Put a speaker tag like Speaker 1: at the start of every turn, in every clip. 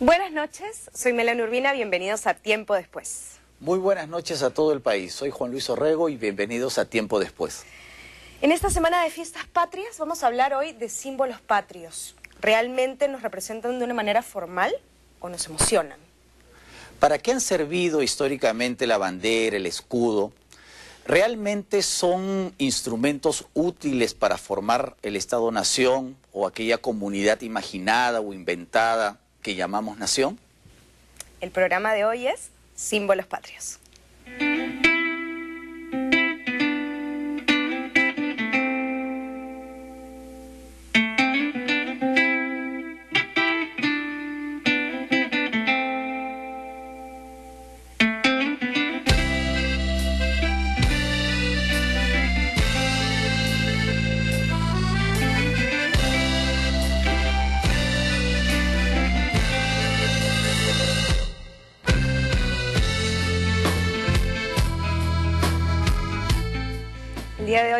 Speaker 1: Buenas noches, soy Melanie Urbina, bienvenidos a Tiempo Después.
Speaker 2: Muy buenas noches a todo el país, soy Juan Luis Orrego y bienvenidos a Tiempo Después.
Speaker 1: En esta semana de fiestas patrias vamos a hablar hoy de símbolos patrios. ¿Realmente nos representan de una manera formal o nos emocionan?
Speaker 2: ¿Para qué han servido históricamente la bandera, el escudo? ¿Realmente son instrumentos útiles para formar el Estado-Nación o aquella comunidad imaginada o inventada que llamamos nación?
Speaker 1: El programa de hoy es Símbolos Patrios.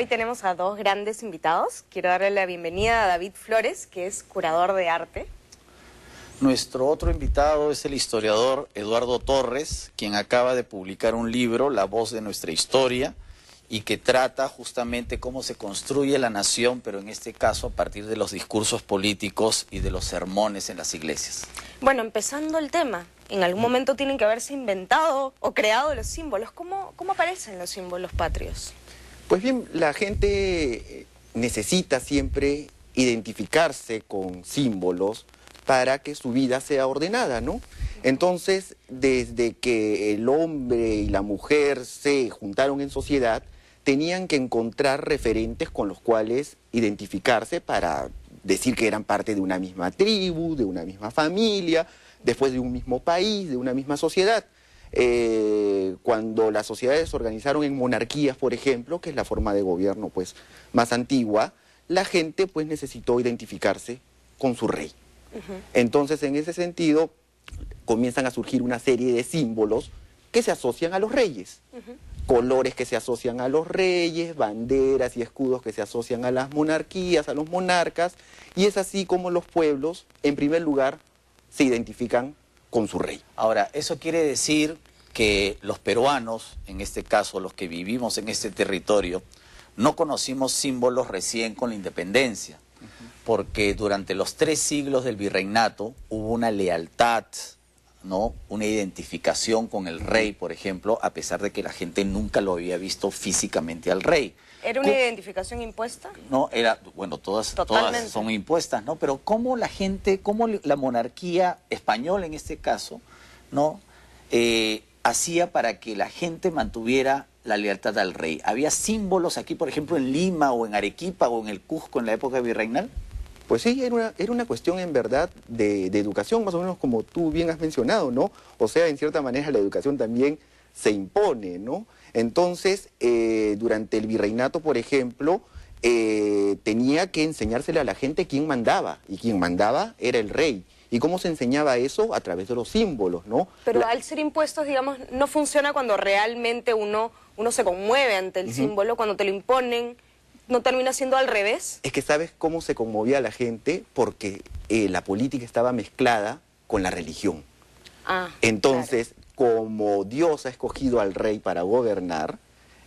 Speaker 1: Tenemos a dos grandes invitados. Quiero darle la bienvenida a David Flores, que es curador de arte.
Speaker 2: Nuestro otro invitado es el historiador Eduardo Torres, quien acaba de publicar un libro, La voz de nuestra historia, y que trata justamente cómo se construye la nación, pero en este caso a partir de los discursos políticos y de los sermones en las iglesias.
Speaker 1: Bueno, empezando el tema, en algún momento tienen que haberse inventado o creado los símbolos. ¿Cómo, cómo aparecen los símbolos patrios?
Speaker 3: Pues bien, la gente necesita siempre identificarse con símbolos para que su vida sea ordenada, ¿no? Entonces, desde que el hombre y la mujer se juntaron en sociedad, tenían que encontrar referentes con los cuales identificarse para decir que eran parte de una misma tribu, de una misma familia, después de un mismo país, de una misma sociedad. Eh, cuando las sociedades se organizaron en monarquías, por ejemplo, que es la forma de gobierno pues, más antigua, la gente pues, necesitó identificarse con su rey. Entonces, en ese sentido, comienzan a surgir una serie de símbolos que se asocian a los reyes. Colores que se asocian a los reyes, banderas y escudos que se asocian a las monarquías, a los monarcas, y es así como los pueblos, en primer lugar, se identifican con su rey.
Speaker 2: Ahora, eso quiere decir que los peruanos, en este caso los que vivimos en este territorio, no conocimos símbolos recién con la independencia, porque durante los tres siglos del virreinato hubo una lealtad, ¿no? una identificación con el rey, por ejemplo, a pesar de que la gente nunca lo había visto físicamente al rey.
Speaker 1: ¿Era una identificación impuesta?
Speaker 2: No, era, bueno, todas, todas son impuestas, ¿no? Pero cómo la gente, cómo la monarquía española en este caso, ¿no? Eh, hacía para que la gente mantuviera la lealtad al rey. ¿Había símbolos aquí, por ejemplo, en Lima o en Arequipa o en el Cusco en la época virreinal?
Speaker 3: Pues sí, era una, era una cuestión en verdad de, de educación, más o menos como tú bien has mencionado, ¿no? O sea, en cierta manera la educación también se impone, ¿no? Entonces, eh, durante el virreinato, por ejemplo, eh, tenía que enseñársele a la gente quién mandaba, y quien mandaba era el rey. ¿Y cómo se enseñaba eso? A través de los símbolos, ¿no?
Speaker 1: Pero
Speaker 3: La-
Speaker 1: al ser impuestos, digamos, no funciona cuando realmente uno, uno se conmueve ante el símbolo, cuando te lo imponen, ¿no termina siendo al revés?
Speaker 3: Es que sabes cómo se conmovía la gente porque eh, la política estaba mezclada con la religión.
Speaker 1: Ah,
Speaker 3: Entonces, como Dios ha escogido al rey para gobernar,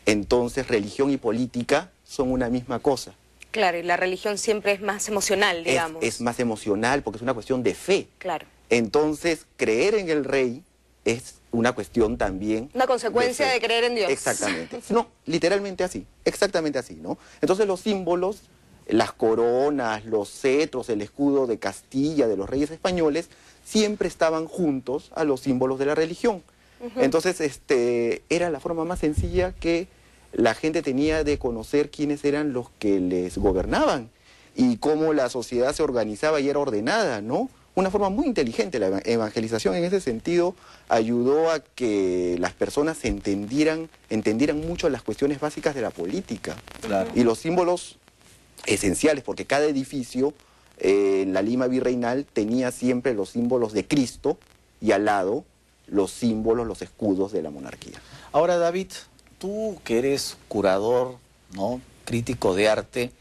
Speaker 3: entonces religión y política son una misma cosa.
Speaker 1: Claro, y la religión siempre es más emocional, digamos.
Speaker 3: es más emocional porque es una cuestión de fe.
Speaker 1: Claro.
Speaker 3: Entonces, creer en el rey es una cuestión también...
Speaker 1: Una consecuencia de creer en Dios.
Speaker 3: Exactamente. No, literalmente así, exactamente así, ¿no? Entonces los símbolos, las coronas, los cetros, el escudo de Castilla, de los reyes españoles, siempre estaban juntos a los símbolos de la religión. Entonces, este, era la forma más sencilla que la gente tenía de conocer quiénes eran los que les gobernaban y cómo la sociedad se organizaba y era ordenada, ¿no? Una forma muy inteligente. La eva- evangelización en ese sentido ayudó a que las personas entendieran, entendieran mucho las cuestiones básicas de la política.
Speaker 2: Claro.
Speaker 3: Y los símbolos esenciales, porque cada edificio eh, la Lima virreinal tenía siempre los símbolos de Cristo y al lado los símbolos, los escudos de la monarquía.
Speaker 2: Ahora, David, tú que eres curador, ¿no? crítico de arte,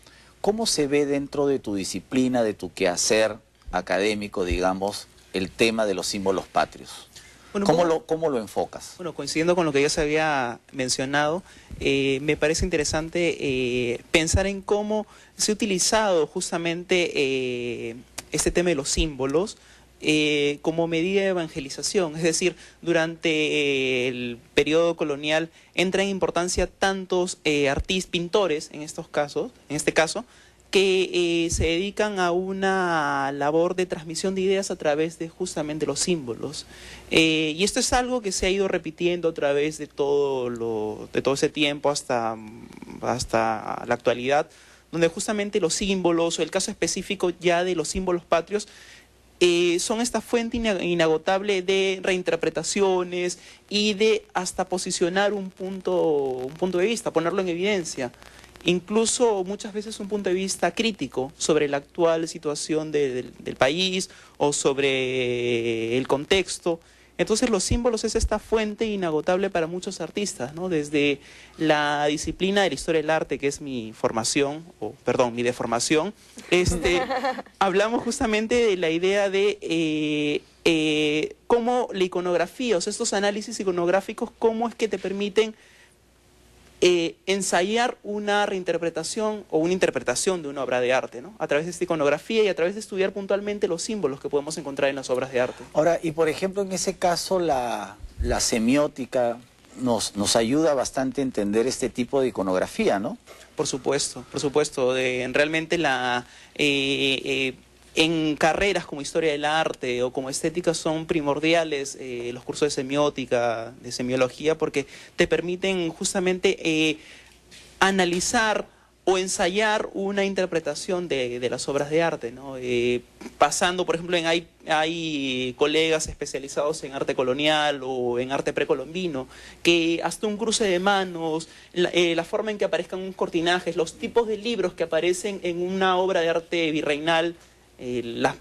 Speaker 2: ¿cómo se ve dentro de tu disciplina, de tu quehacer académico, digamos, el tema de los símbolos patrios?
Speaker 4: Bueno,
Speaker 2: ¿Cómo, lo, ¿Cómo lo enfocas?
Speaker 4: Bueno, coincidiendo con lo que ya se había mencionado, eh, me parece interesante eh, pensar en cómo se ha utilizado justamente eh, este tema de los símbolos eh, como medida de evangelización. Es decir, durante el periodo colonial entran en importancia tantos artistas, pintores en estos casos, en este caso, que eh, se dedican a una labor de transmisión de ideas a través de justamente los símbolos. Eh, y esto es algo que se ha ido repitiendo a través de todo, lo, de todo ese tiempo hasta, hasta la actualidad, donde justamente los símbolos, o el caso específico ya de los símbolos patrios, eh, son esta fuente inagotable de reinterpretaciones y de hasta posicionar un punto, un punto de vista, ponerlo en evidencia incluso muchas veces un punto de vista crítico sobre la actual situación del país o sobre el contexto. Entonces los símbolos es esta fuente inagotable para muchos artistas, ¿no? Desde la disciplina de la historia del arte, que es mi formación, o perdón, mi deformación, este, hablamos justamente de la idea de eh, eh, cómo la iconografía, o sea, estos análisis iconográficos, cómo es que te permiten eh, ensayar una reinterpretación o una interpretación de una obra de arte, ¿no? A través de esta iconografía y a través de estudiar puntualmente los símbolos que podemos encontrar en las obras de arte.
Speaker 2: Ahora, y por ejemplo, en ese caso, la, la semiótica nos, nos ayuda bastante a entender este tipo de iconografía, ¿no?
Speaker 4: Por supuesto, por supuesto. De, realmente la... Eh, eh, en carreras como historia del arte o como estética son primordiales eh, los cursos de semiótica, de semiología, porque te permiten justamente eh, analizar o ensayar una interpretación de, las obras de arte. Eh, pasando, por ejemplo, en hay, colegas especializados en arte colonial o en arte precolombino, que hasta un cruce de manos, la, la forma en que aparezcan unos cortinajes, los tipos de libros que aparecen en una obra de arte virreinal, eh, las,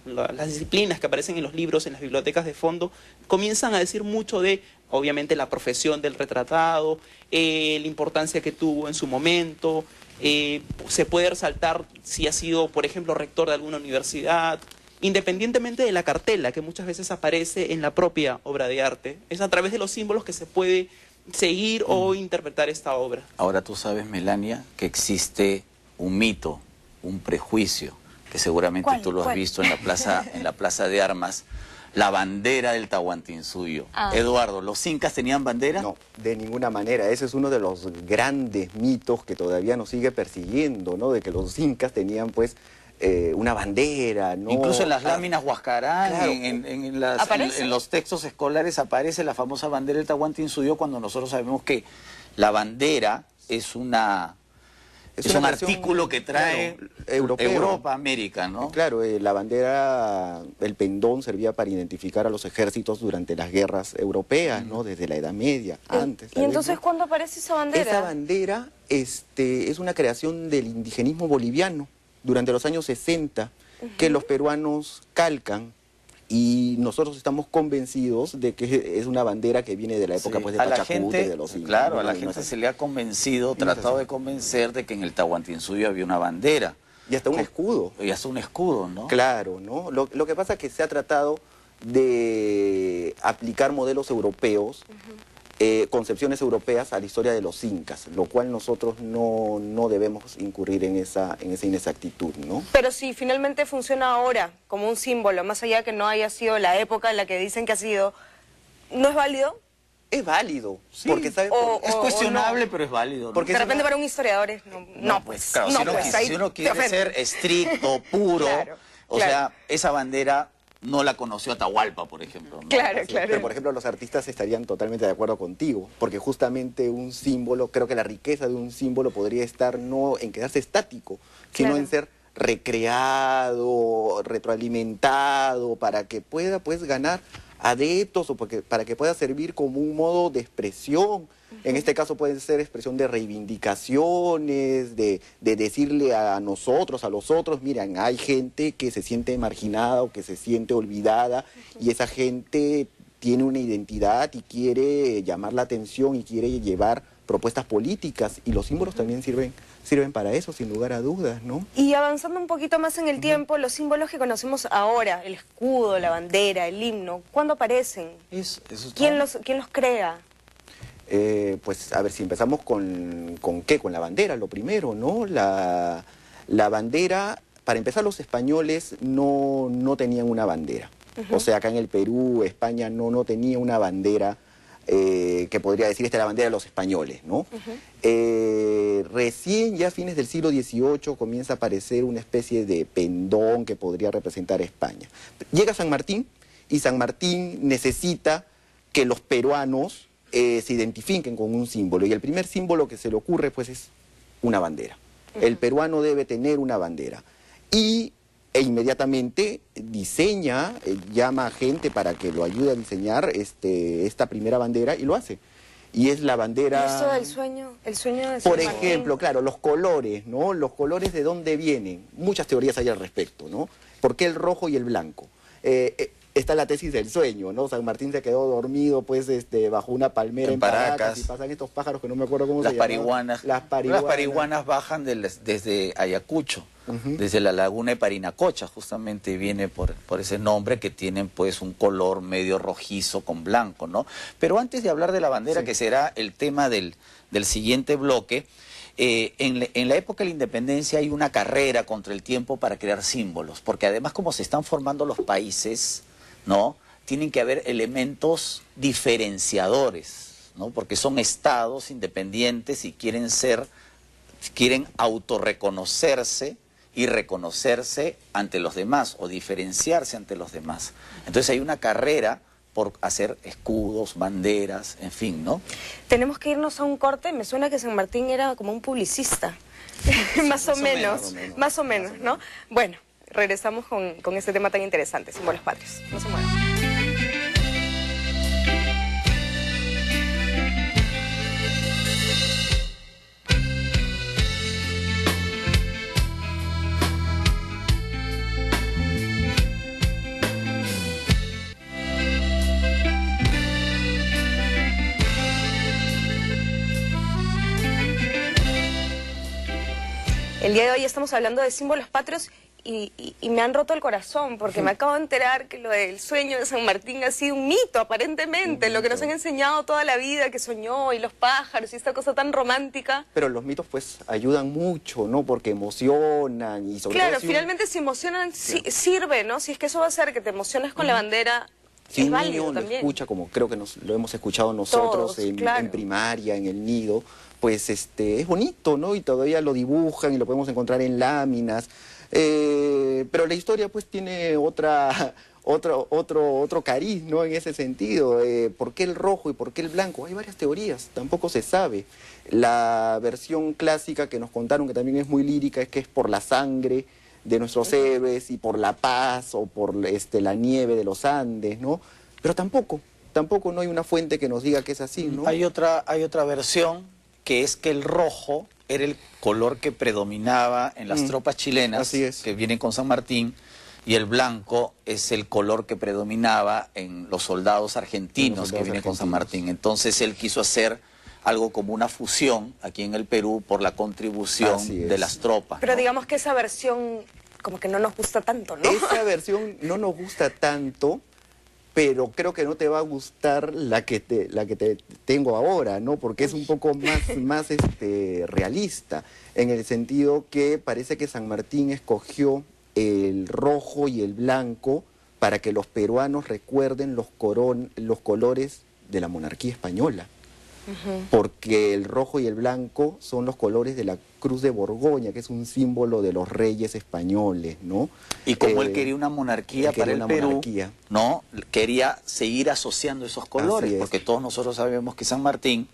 Speaker 4: disciplinas que aparecen en los libros, en las bibliotecas de fondo, comienzan a decir mucho de, obviamente, la profesión del retratado, eh, la importancia que tuvo en su momento, eh, se puede resaltar si ha sido, por ejemplo, rector de alguna universidad, independientemente de la cartela que muchas veces aparece en la propia obra de arte, es a través de los símbolos que se puede seguir o interpretar esta obra.
Speaker 2: Ahora tú sabes, Melania, que existe un mito, un prejuicio que seguramente tú lo has visto en la plaza, en la plaza de armas, la bandera del Tahuantinsuyo. Ah. Eduardo, ¿los incas tenían bandera?
Speaker 3: No, de ninguna manera. Ese es uno de los grandes mitos que todavía nos sigue persiguiendo, ¿no? De que los incas tenían, pues, eh, una bandera, ¿no?
Speaker 2: Incluso en las ah, láminas Huascarán, en, los textos escolares aparece la famosa bandera del Tahuantinsuyo cuando nosotros sabemos que la bandera es una es, un artículo que trae Europa, América, ¿no?
Speaker 3: Claro, eh, la bandera, el pendón servía para identificar a los ejércitos durante las guerras europeas, ¿no? Desde la Edad Media, antes.
Speaker 1: ¿Y entonces cuándo aparece esa bandera?
Speaker 3: Esa bandera este, es una creación del indigenismo boliviano durante los años 60, que los peruanos calcan y nosotros estamos convencidos de que es una bandera que viene de la época pues, de Pachacute, de los
Speaker 2: Claro, a la gente se le ha convencido, tratado de convencer de que en el Tahuantinsuyo había una bandera.
Speaker 3: Y hasta un escudo.
Speaker 2: Y hasta un escudo, ¿no?
Speaker 3: Claro, ¿no? Lo, que pasa es que se ha tratado de aplicar modelos europeos eh, concepciones europeas a la historia de los incas, lo cual nosotros no, no debemos incurrir en esa, en esa inexactitud, ¿no?
Speaker 1: Pero si finalmente funciona ahora como un símbolo, más allá que no haya sido la época en la que dicen que ha sido, ¿no es válido?
Speaker 3: Es válido, porque
Speaker 2: es cuestionable, pero es válido.
Speaker 1: Porque de repente para un historiador es, no, pues,
Speaker 2: claro,
Speaker 1: no,
Speaker 2: si, uno,
Speaker 1: pues,
Speaker 2: si uno quiere ser estricto, puro, o sea, esa bandera no la conoció Atahualpa, por ejemplo.
Speaker 1: Claro, claro.
Speaker 3: Pero, por ejemplo, los artistas estarían totalmente de acuerdo contigo, porque justamente un símbolo, creo que la riqueza de un símbolo podría estar no en quedarse estático, sino en ser recreado, retroalimentado, para que pueda pues ganar adeptos o para que pueda servir como un modo de expresión. En este caso puede ser expresión de reivindicaciones, de, decirle a nosotros, a los otros, miren, hay gente que se siente marginada o que se siente olvidada y esa gente tiene una identidad y quiere llamar la atención y quiere llevar propuestas políticas y los símbolos también sirven sirven para eso, sin lugar a dudas, ¿no?
Speaker 1: Y avanzando un poquito más en el tiempo, los símbolos que conocemos ahora, el escudo, la bandera, el himno, ¿cuándo aparecen?
Speaker 2: Eso
Speaker 1: ¿Quién los, quién los crea?
Speaker 3: Eh, pues a ver, si empezamos con, con qué, con la bandera, lo primero, ¿no? La, la bandera, para empezar los españoles no, no tenían una bandera. O sea, acá en el Perú, España no, no tenía una bandera eh, que podría decir esta es la bandera de los españoles, ¿no? Eh, recién ya a fines del siglo XVIII comienza a aparecer una especie de pendón que podría representar a España. Llega San Martín y San Martín necesita que los peruanos eh, se identifiquen con un símbolo. Y el primer símbolo que se le ocurre pues es una bandera. El peruano debe tener una bandera. Y e inmediatamente diseña, eh, llama a gente para que lo ayude a diseñar este, esta primera bandera y lo hace. Y es la bandera...
Speaker 1: ¿Y eso del sueño? El sueño de San
Speaker 3: Por
Speaker 1: Martín?
Speaker 3: ejemplo, claro, los colores, ¿no? Los colores de dónde vienen. Muchas teorías hay al respecto, ¿no? ¿Por qué el rojo y el blanco? Eh, eh, está la tesis del sueño, ¿no? San Martín se quedó dormido, pues, este, bajo una palmera
Speaker 2: En
Speaker 3: en, Paracas.
Speaker 2: Paracas.
Speaker 3: y pasan estos pájaros que no me acuerdo cómo
Speaker 2: Las
Speaker 3: se llaman.
Speaker 2: parihuanas.
Speaker 3: Las parihuanas.
Speaker 2: Las parihuanas bajan desde Ayacucho, desde la laguna de Parinacocha, justamente viene por, por ese nombre que tienen pues un color medio rojizo con blanco, ¿no? Pero antes de hablar de la bandera,
Speaker 3: Sí.
Speaker 2: que será el tema del, del siguiente bloque, eh, en, le- en la época de la independencia hay una carrera contra el tiempo para crear símbolos, porque además como se están formando los países, ¿no? Tienen que haber elementos diferenciadores, ¿no? Porque son estados independientes y quieren ser, quieren autorreconocerse y reconocerse ante los demás o diferenciarse ante los demás. Entonces hay una carrera por hacer escudos, banderas, en fin, ¿no?
Speaker 1: Tenemos que irnos a un corte. Me suena que San Martín era como un publicista. más, o
Speaker 2: más o
Speaker 1: menos,
Speaker 2: menos.
Speaker 1: más o menos, ¿no? Bueno, regresamos con, con este tema tan interesante, símbolos patrios. No se muevan. El día de hoy estamos hablando de símbolos patrios y, y- y me han roto el corazón porque me acabo de enterar que lo del sueño de San Martín ha sido un mito, aparentemente. Lo que nos han enseñado toda la vida, que soñó y los pájaros y esta cosa tan romántica.
Speaker 3: Pero los mitos pues ayudan mucho, ¿no? Porque emocionan y sobre
Speaker 1: Claro,
Speaker 3: todo un-
Speaker 1: finalmente si emocionan, si- sirve, ¿no? Si es que eso va a hacer que te emociones con la bandera,
Speaker 3: Si
Speaker 1: es
Speaker 3: un niño lo escucha, como creo que nos, lo hemos escuchado nosotros
Speaker 1: Todos,
Speaker 3: en,
Speaker 1: claro.
Speaker 3: en primaria, en el nido, pues este es bonito, ¿no? Y todavía lo dibujan y lo podemos encontrar en láminas. Eh, pero la historia pues tiene otra, otro, otro, otro cariz, ¿no? En ese sentido. Eh, ¿Por qué el rojo y por qué el blanco? Hay varias teorías, tampoco se sabe. La versión clásica que nos contaron, que también es muy lírica, es que es por la sangre de nuestros héroes y por la paz o por este, la nieve de los Andes, ¿no? Pero tampoco, tampoco no hay una fuente que nos diga que es así, ¿no?
Speaker 2: Hay otra, hay otra versión que es que el rojo era el color que predominaba en las
Speaker 3: Mm,
Speaker 2: tropas chilenas
Speaker 3: así es.
Speaker 2: que vienen con San Martín y el blanco es el color que predominaba en los soldados argentinos que vienen con San. Martín. Entonces él quiso hacer algo como una fusión aquí en el Perú por la contribución de las tropas.
Speaker 1: Pero
Speaker 2: ¿no?
Speaker 1: digamos que esa versión como que no nos gusta tanto, ¿no?
Speaker 3: Esa versión no nos gusta tanto, pero creo que no te va a gustar la que te, la que te tengo ahora, ¿no? Porque es un poco más, más este, realista, en el sentido que parece que San Martín escogió el rojo y el blanco para que los peruanos recuerden los, coron, los colores de la monarquía española. Porque el rojo y el blanco son los colores de la Cruz de Borgoña, que es un símbolo de los reyes españoles, ¿no?
Speaker 2: Y como
Speaker 3: Eh,
Speaker 2: él quería una monarquía para el Perú,
Speaker 3: monarquía.
Speaker 2: ¿no? Quería seguir asociando esos colores,
Speaker 3: es.
Speaker 2: porque todos nosotros sabemos que San Martín,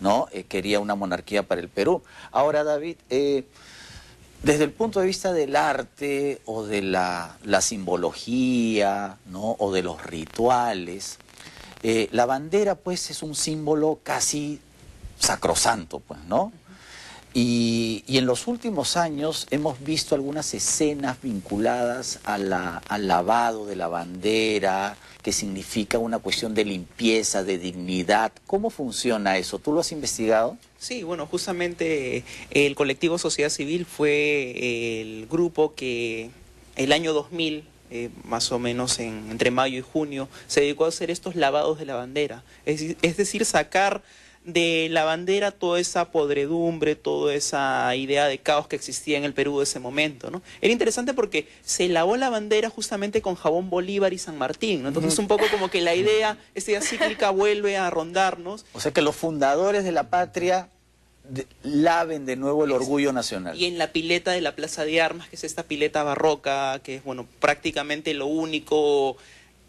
Speaker 2: ¿no? Eh, quería una monarquía para el Perú. Ahora, David, eh, desde el punto de vista del arte o de la, la simbología, ¿no? O de los rituales, eh, la bandera, pues, es un símbolo casi sacrosanto, pues, ¿no? Y, y en los últimos años hemos visto algunas escenas vinculadas a la- al lavado de la bandera, que significa una cuestión de limpieza, de dignidad. ¿Cómo funciona eso? ¿Tú lo has investigado?
Speaker 4: Sí, bueno, justamente eh, el colectivo Sociedad Civil fue el grupo que el año 2000, eh, más o menos en, entre mayo y junio, se dedicó a hacer estos lavados de la bandera. Es, es decir, sacar de la bandera toda esa podredumbre, toda esa idea de caos que existía en el Perú de ese momento, ¿no? Era interesante porque se lavó la bandera justamente con jabón Bolívar y San Martín, ¿no? Entonces un poco como que la idea, esta idea cíclica vuelve a rondarnos
Speaker 2: O sea que los fundadores de la patria de- laven de nuevo el orgullo nacional.
Speaker 4: Y en la pileta de la Plaza de Armas, que es esta pileta barroca, que es bueno prácticamente lo único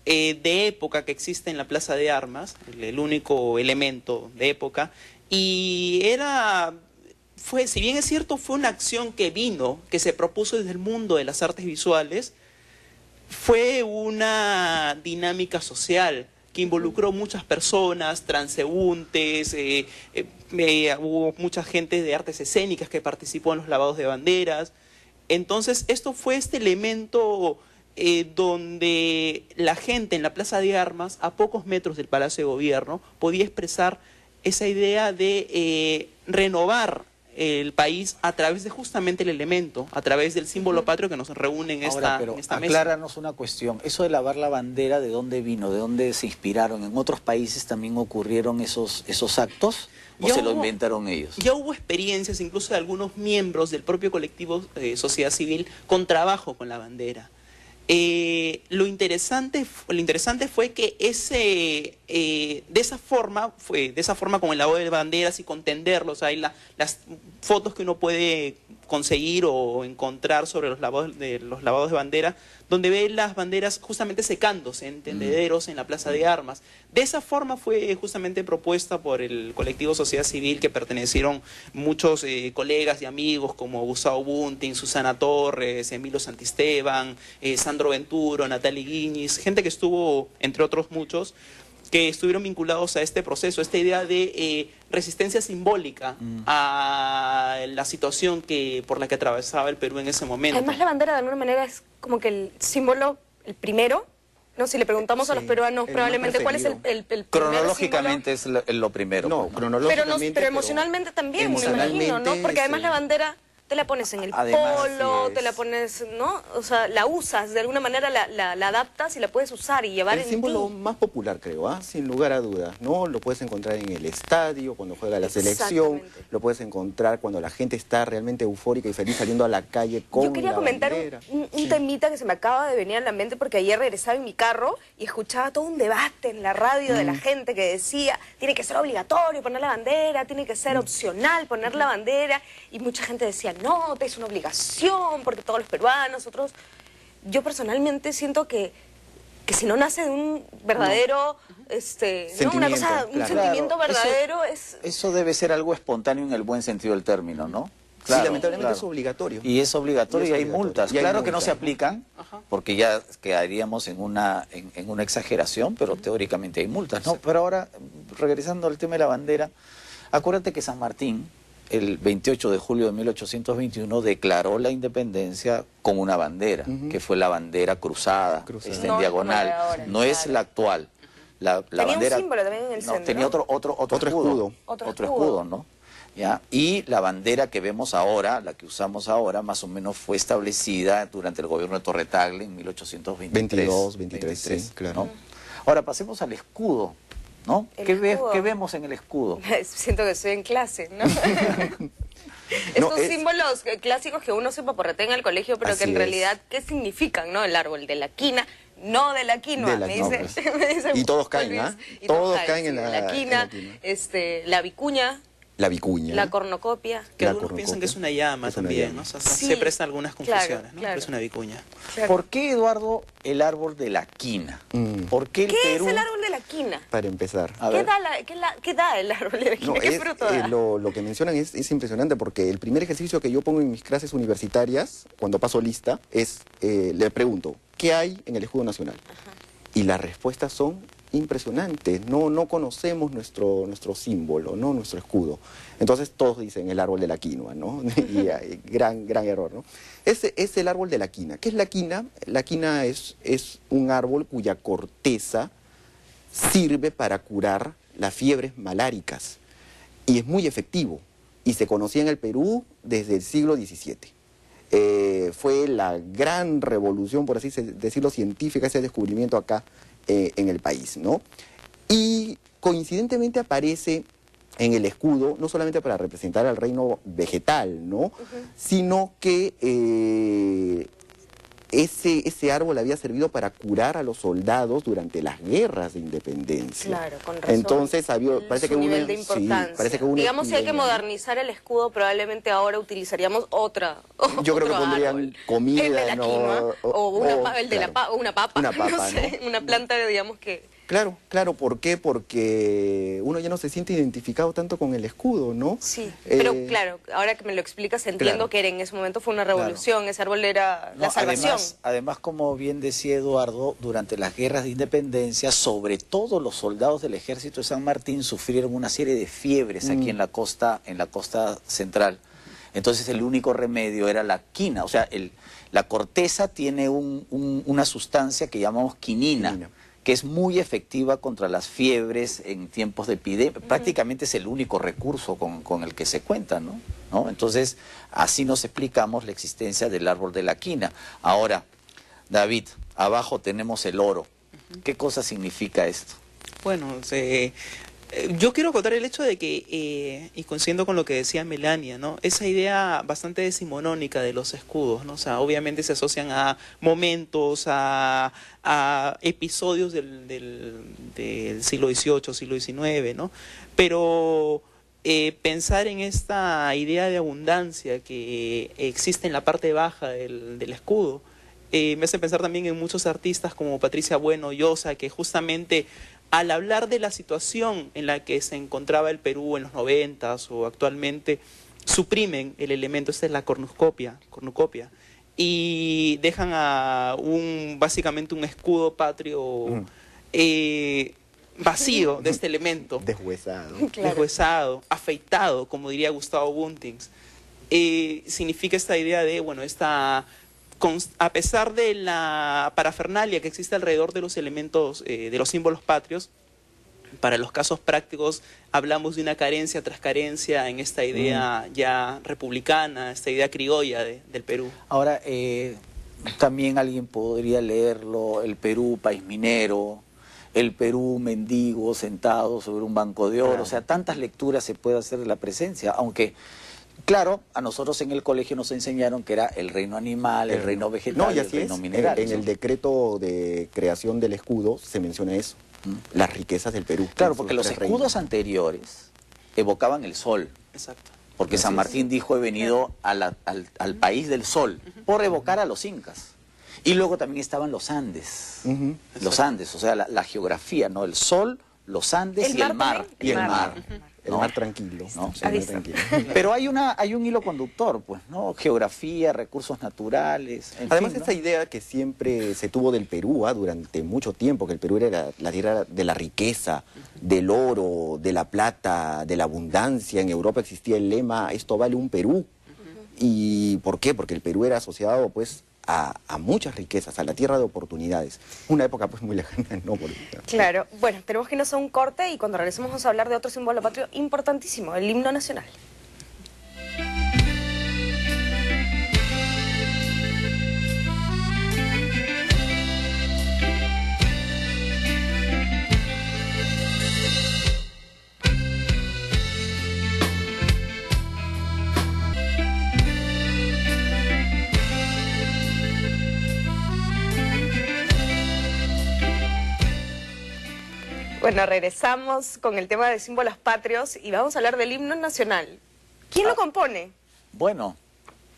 Speaker 4: eh, de época que existe en la Plaza de Armas, el, único elemento de época, y era fue, si bien es cierto, fue una acción que vino, que se propuso desde el mundo de las artes visuales, fue una dinámica social que involucró muchas personas, transeúntes, eh, eh, eh, hubo mucha gente de artes escénicas que participó en los lavados de banderas. Entonces, esto fue este elemento eh, donde la gente en la Plaza de Armas, a pocos metros del Palacio de Gobierno, podía expresar esa idea de eh, renovar el país a través de justamente el elemento, a través del símbolo patrio que nos reúne en
Speaker 2: Ahora,
Speaker 4: esta,
Speaker 2: pero
Speaker 4: en esta mesa.
Speaker 2: acláranos una cuestión. Eso de lavar la bandera, ¿de dónde vino? ¿De dónde se inspiraron? ¿En otros países también ocurrieron esos, esos actos? ¿O
Speaker 4: Ya
Speaker 2: se lo inventaron ellos?
Speaker 4: Ya hubo experiencias incluso de algunos miembros del propio colectivo eh, Sociedad Civil con trabajo con la bandera. Eh, lo, interesante, lo interesante fue que ese, eh, de esa forma, fue, de esa forma con el lavado de banderas y con tenderlos, hay la- las fotos que uno puede conseguir o encontrar sobre los lavados de, los lavados de bandera, donde ve las banderas justamente secándose en tendederos en la Plaza de Armas. De esa forma fue justamente propuesta por el colectivo Sociedad Civil que pertenecieron muchos eh, colegas y amigos como Gustavo Bunting, Susana Torres, Emilio Santisteban, eh, Sandro Venturo, Natalie Guiñiz, gente que estuvo, entre otros muchos, que estuvieron vinculados a este proceso, esta idea de eh, resistencia simbólica a la situación que por la que atravesaba el Perú en ese momento.
Speaker 1: Además, la bandera de alguna manera es como que el símbolo, el primero. No, si le preguntamos a los peruanos probablemente cuál es el, el, el primer
Speaker 2: Cronológicamente es lo, lo primero.
Speaker 3: No, cronológicamente.
Speaker 1: nos- pero emocionalmente también, me imagino, ¿no?
Speaker 3: emocionalmente,
Speaker 1: Porque además la bandera te la pones en el
Speaker 2: Además,
Speaker 1: polo, te la
Speaker 3: es.
Speaker 1: pones, ¿no? O sea, la usas, de alguna manera la, la- la adaptas y la puedes usar y llevar
Speaker 3: El
Speaker 1: en
Speaker 3: símbolo
Speaker 1: ti.
Speaker 3: más popular, creo, ¿ah? sin lugar a dudas. ¿no? Lo puedes encontrar en el estadio, cuando juega la selección. Lo puedes encontrar cuando la gente está realmente eufórica y feliz saliendo a la calle con
Speaker 1: Yo quería
Speaker 3: la
Speaker 1: comentar un,
Speaker 3: bandera.
Speaker 1: un- un
Speaker 3: Sí.
Speaker 1: temita que se me acaba de venir a la mente porque ayer regresaba en mi carro y escuchaba todo un debate en la radio de la
Speaker 3: Mm.
Speaker 1: gente que decía, tiene que ser obligatorio poner la bandera, tiene que
Speaker 3: Mm.
Speaker 1: ser opcional poner la bandera y mucha gente decía, no, es una obligación porque todos los peruanos, otros... Yo personalmente siento que, que si no nace de un verdadero, este, ¿no? una
Speaker 3: Sentimiento,
Speaker 1: cosa, un
Speaker 3: claro.
Speaker 1: sentimiento
Speaker 2: Claro, eso-
Speaker 1: verdadero es...
Speaker 2: Eso debe ser algo espontáneo en el buen sentido del término, ¿no?
Speaker 3: Sí, lamentablemente
Speaker 2: claro.
Speaker 3: es obligatorio.
Speaker 2: Y es obligatorio y, hay multas.
Speaker 3: Y hay
Speaker 2: claro que no se
Speaker 3: ¿no?
Speaker 2: aplican,
Speaker 4: Ajá.
Speaker 2: porque ya quedaríamos en una, en, en una exageración, pero teóricamente hay multas, ¿no? Pero ahora, regresando al tema de la bandera, acuérdate que San Martín, el 28 de julio de 1821, declaró la independencia con una bandera, que fue la bandera cruzada,
Speaker 3: Cruzada.
Speaker 2: este,
Speaker 1: No
Speaker 2: en diagonal.
Speaker 1: ahora,
Speaker 2: no es la actual. La, la
Speaker 1: Tenía un símbolo también en el
Speaker 2: no,
Speaker 1: centro.
Speaker 2: tenía otro, otro, otro,
Speaker 3: Otro
Speaker 2: escudo.
Speaker 3: escudo.
Speaker 1: Otro
Speaker 2: Otro
Speaker 1: escudo.
Speaker 2: escudo, ¿no? ¿Ya? Y la bandera que vemos ahora, la que usamos ahora, más o menos fue establecida durante el gobierno de Torretagle en 1823.
Speaker 3: 22, 23, sí, claro.
Speaker 2: ¿no? Ahora pasemos al escudo, ¿no? ¿Qué, ve-
Speaker 1: escudo.
Speaker 2: qué vemos en el escudo?
Speaker 1: Siento que estoy en clase, ¿no?
Speaker 3: No,
Speaker 1: Estos
Speaker 3: es-
Speaker 1: símbolos clásicos que uno se paporretea en el colegio, pero que en
Speaker 3: es.
Speaker 1: realidad, ¿qué significan, no? El árbol de la quina, no de la quinoa,
Speaker 3: De la
Speaker 1: me
Speaker 3: pues.
Speaker 1: me dice
Speaker 3: Y todos caen, ¿ah? Todos caen en la
Speaker 1: quina,
Speaker 3: en la quina.
Speaker 1: este, la vicuña,
Speaker 3: La vicuña.
Speaker 1: la cornocopia.
Speaker 4: Que
Speaker 3: La
Speaker 4: algunos piensan
Speaker 3: cornucopia.
Speaker 4: que es una llama
Speaker 3: Es una
Speaker 4: también,
Speaker 3: llama.
Speaker 4: ¿no? O sea, se-
Speaker 1: Sí.
Speaker 4: se prestan algunas
Speaker 1: Claro,
Speaker 4: confusiones, ¿no?
Speaker 1: claro.
Speaker 4: Pero es una vicuña.
Speaker 1: Claro.
Speaker 2: ¿Por qué, Eduardo, el árbol de la quina?
Speaker 3: Mm.
Speaker 2: ¿Por qué el
Speaker 1: ¿Qué
Speaker 2: Perú?
Speaker 1: es el árbol de la quina?
Speaker 3: Para empezar.
Speaker 2: A
Speaker 1: ¿Qué
Speaker 2: ver.
Speaker 1: da, la- qué la- qué da el árbol de la quina?
Speaker 3: No,
Speaker 1: ¿Qué
Speaker 3: es,
Speaker 1: fruto
Speaker 3: eh,
Speaker 1: da?
Speaker 3: lo, lo que mencionan es, es impresionante porque el primer ejercicio que yo pongo en mis clases universitarias, cuando paso lista, es, eh, le pregunto, ¿qué hay en el escudo nacional? Y las respuestas son impresionante. No, no conocemos nuestro, nuestro símbolo, ¿no? nuestro escudo. Entonces todos dicen el árbol de la quinoa, ¿no? y gran, gran error, ¿no? Ese es el árbol de la quina. ¿Qué es la quina? La quina es, es un árbol cuya corteza sirve para curar las fiebres maláricas y es muy efectivo y se conocía en el Perú desde el siglo XVII. Eh, fue la gran revolución, por así decirlo, científica, ese descubrimiento acá eh, en el país, ¿no? Y coincidentemente aparece en el escudo, no solamente para representar al reino vegetal, ¿no? Sino que eh, ese, ese árbol había servido para curar a los soldados durante las guerras de independencia.
Speaker 1: Claro, con razón.
Speaker 3: Entonces, había, parece
Speaker 1: Su
Speaker 3: que
Speaker 1: nivel
Speaker 3: una-
Speaker 1: de
Speaker 3: sí,
Speaker 1: importancia.
Speaker 3: parece que una
Speaker 1: Digamos, si hay que modernizar el escudo, probablemente ahora utilizaríamos otra.
Speaker 3: Yo creo que pondrían
Speaker 1: árbol.
Speaker 3: comida,
Speaker 1: El de la o,
Speaker 3: O-
Speaker 1: una,
Speaker 3: o,
Speaker 1: el de la pa- una papa.
Speaker 3: Una papa,
Speaker 1: no sé,
Speaker 3: ¿no?
Speaker 1: una planta, digamos que...
Speaker 3: Claro, claro, ¿por qué? Porque uno ya no se siente identificado tanto con el escudo, ¿no?
Speaker 1: Sí, pero
Speaker 3: Eh,
Speaker 1: claro, ahora que me lo explicas, entiendo
Speaker 3: claro.
Speaker 1: que era, en ese momento fue una revolución, ese árbol era
Speaker 2: No,
Speaker 1: la salvación.
Speaker 2: Además, además, como bien decía Eduardo, durante las guerras de independencia, sobre todo los soldados del ejército de San Martín sufrieron una serie de fiebres aquí
Speaker 3: Mm.
Speaker 2: en la costa, en la costa central. Entonces el único remedio era la quina, o sea, el, la corteza tiene un- un- una sustancia que llamamos quinina,
Speaker 3: Quinina.
Speaker 2: Que es muy efectiva contra las fiebres en tiempos de epidemia. Prácticamente es el único recurso con, con el que se cuenta, ¿no? ¿no? Entonces, así nos explicamos la existencia del árbol de la quina. Ahora, David, abajo tenemos el oro. ¿Qué cosa significa esto?
Speaker 4: Bueno, se- yo quiero contar el hecho de que, eh, y coincido con lo que decía Melania, ¿no? Esa idea bastante decimonónica de los escudos, ¿no? O sea, obviamente se asocian a momentos, a, episodios del, del, siglo XVIII, siglo XIX, ¿no? Pero eh, pensar en esta idea de abundancia que existe en la parte baja del, del escudo, eh, me hace pensar también en muchos artistas como Patricia Bueno, Llosa, que justamente al hablar de la situación en la que se encontraba el Perú en los noventas o actualmente, suprimen el elemento, esta es la cornucopia, cornucopia y dejan a un básicamente un escudo patrio
Speaker 3: Mm.
Speaker 4: eh, vacío de este elemento
Speaker 3: Deshuesado.
Speaker 1: Claro.
Speaker 4: deshuesado, afeitado, como diría Gustavo Buntings, eh, significa esta idea de, bueno, esta, cons- a pesar de la parafernalia que existe alrededor de los elementos, eh, de los símbolos patrios, para los casos prácticos hablamos de una carencia tras carencia en esta idea ya republicana, esta idea criolla de- del Perú.
Speaker 2: Ahora, eh, también alguien podría leerlo, el Perú país minero, el Perú mendigo sentado sobre un banco de oro, o sea, tantas lecturas se puede hacer de la presencia, aunque, claro, a nosotros en el colegio nos enseñaron que era el reino animal, el, reino vegetal,
Speaker 3: No, y
Speaker 2: el
Speaker 3: así
Speaker 2: reino
Speaker 3: es.
Speaker 2: mineral.
Speaker 3: En, en el decreto de creación del escudo se menciona eso.
Speaker 2: Mm.
Speaker 3: Las riquezas del Perú.
Speaker 2: Claro, porque los escudos
Speaker 3: reinos.
Speaker 2: anteriores evocaban el sol.
Speaker 4: Exacto.
Speaker 2: Porque
Speaker 3: Así
Speaker 2: San
Speaker 3: es.
Speaker 2: Martín dijo he venido a la- al, al país del sol, por evocar a los incas. Y luego también estaban los Andes. Los Andes, o sea, la, la geografía, ¿no? El sol, los Andes
Speaker 1: El
Speaker 2: y el
Speaker 1: mar.
Speaker 2: Y el
Speaker 1: El
Speaker 2: mar.
Speaker 3: El
Speaker 2: ¿no?
Speaker 3: mar tranquilo.
Speaker 2: ¿No?
Speaker 3: El mar
Speaker 1: visto?
Speaker 3: tranquilo.
Speaker 2: Pero hay una, hay un hilo conductor, pues, ¿no? Geografía, recursos naturales. en
Speaker 3: Además,
Speaker 2: fin, ¿no?
Speaker 3: esa idea que siempre se tuvo del Perú ah, durante mucho tiempo, que el Perú era la, la tierra de la riqueza, del oro, de la plata, de la abundancia. En Europa existía el lema, esto vale un Perú. ¿Y por qué? Porque el Perú era asociado pues a, muchas riquezas, a la tierra de oportunidades. Una época pues muy lejana, ¿no? Porque-
Speaker 1: Claro, bueno, tenemos que irnos a un corte y cuando regresemos vamos a hablar de otro símbolo patrio importantísimo, el himno nacional. Bueno, regresamos con el tema de símbolos patrios y vamos a hablar del himno nacional. ¿Quién
Speaker 2: Ah.
Speaker 1: lo compone?
Speaker 2: Bueno,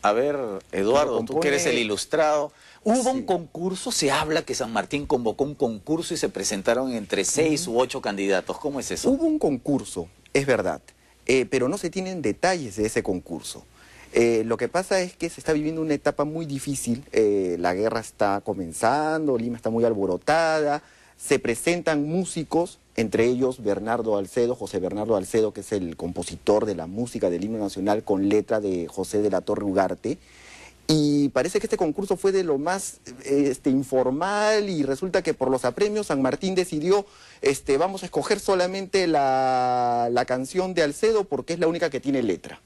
Speaker 2: a ver, Eduardo, tú que eres el ilustrado. Hubo un concurso, se habla que San Martín convocó un concurso y se presentaron entre seis u ocho candidatos. ¿Cómo es eso?
Speaker 3: Hubo un concurso, es verdad, eh, pero no se tienen detalles de ese concurso. Eh, lo que pasa es que se está viviendo una etapa muy difícil, eh, la guerra está comenzando, Lima está muy alborotada, se presentan músicos, entre ellos Bernardo Alcedo, José Bernardo Alcedo, que es el compositor de la música del himno nacional con letra de José de la Torre Ugarte. Y parece que este concurso fue de lo más este, informal y resulta que por los apremios San Martín decidió, este, vamos a escoger solamente la, canción de Alcedo porque es la única que tiene letra.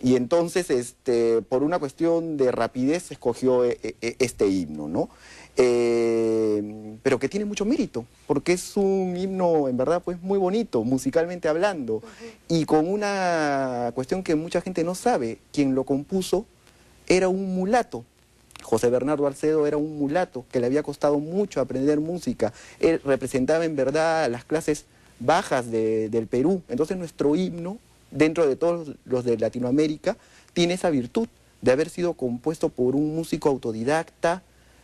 Speaker 3: Y entonces, este, por una cuestión de rapidez, escogió e, e, este himno, ¿no? Eh, pero que tiene mucho mérito, porque es un himno, en verdad, pues muy bonito, musicalmente hablando, y con una cuestión que mucha gente no sabe, quien lo compuso era un mulato. José Bernardo Arcedo era un mulato que le había costado mucho aprender música. Él representaba en verdad las clases bajas del Perú. Entonces nuestro himno, dentro de todos los de Latinoamérica, tiene esa virtud de haber sido compuesto por un músico autodidacta,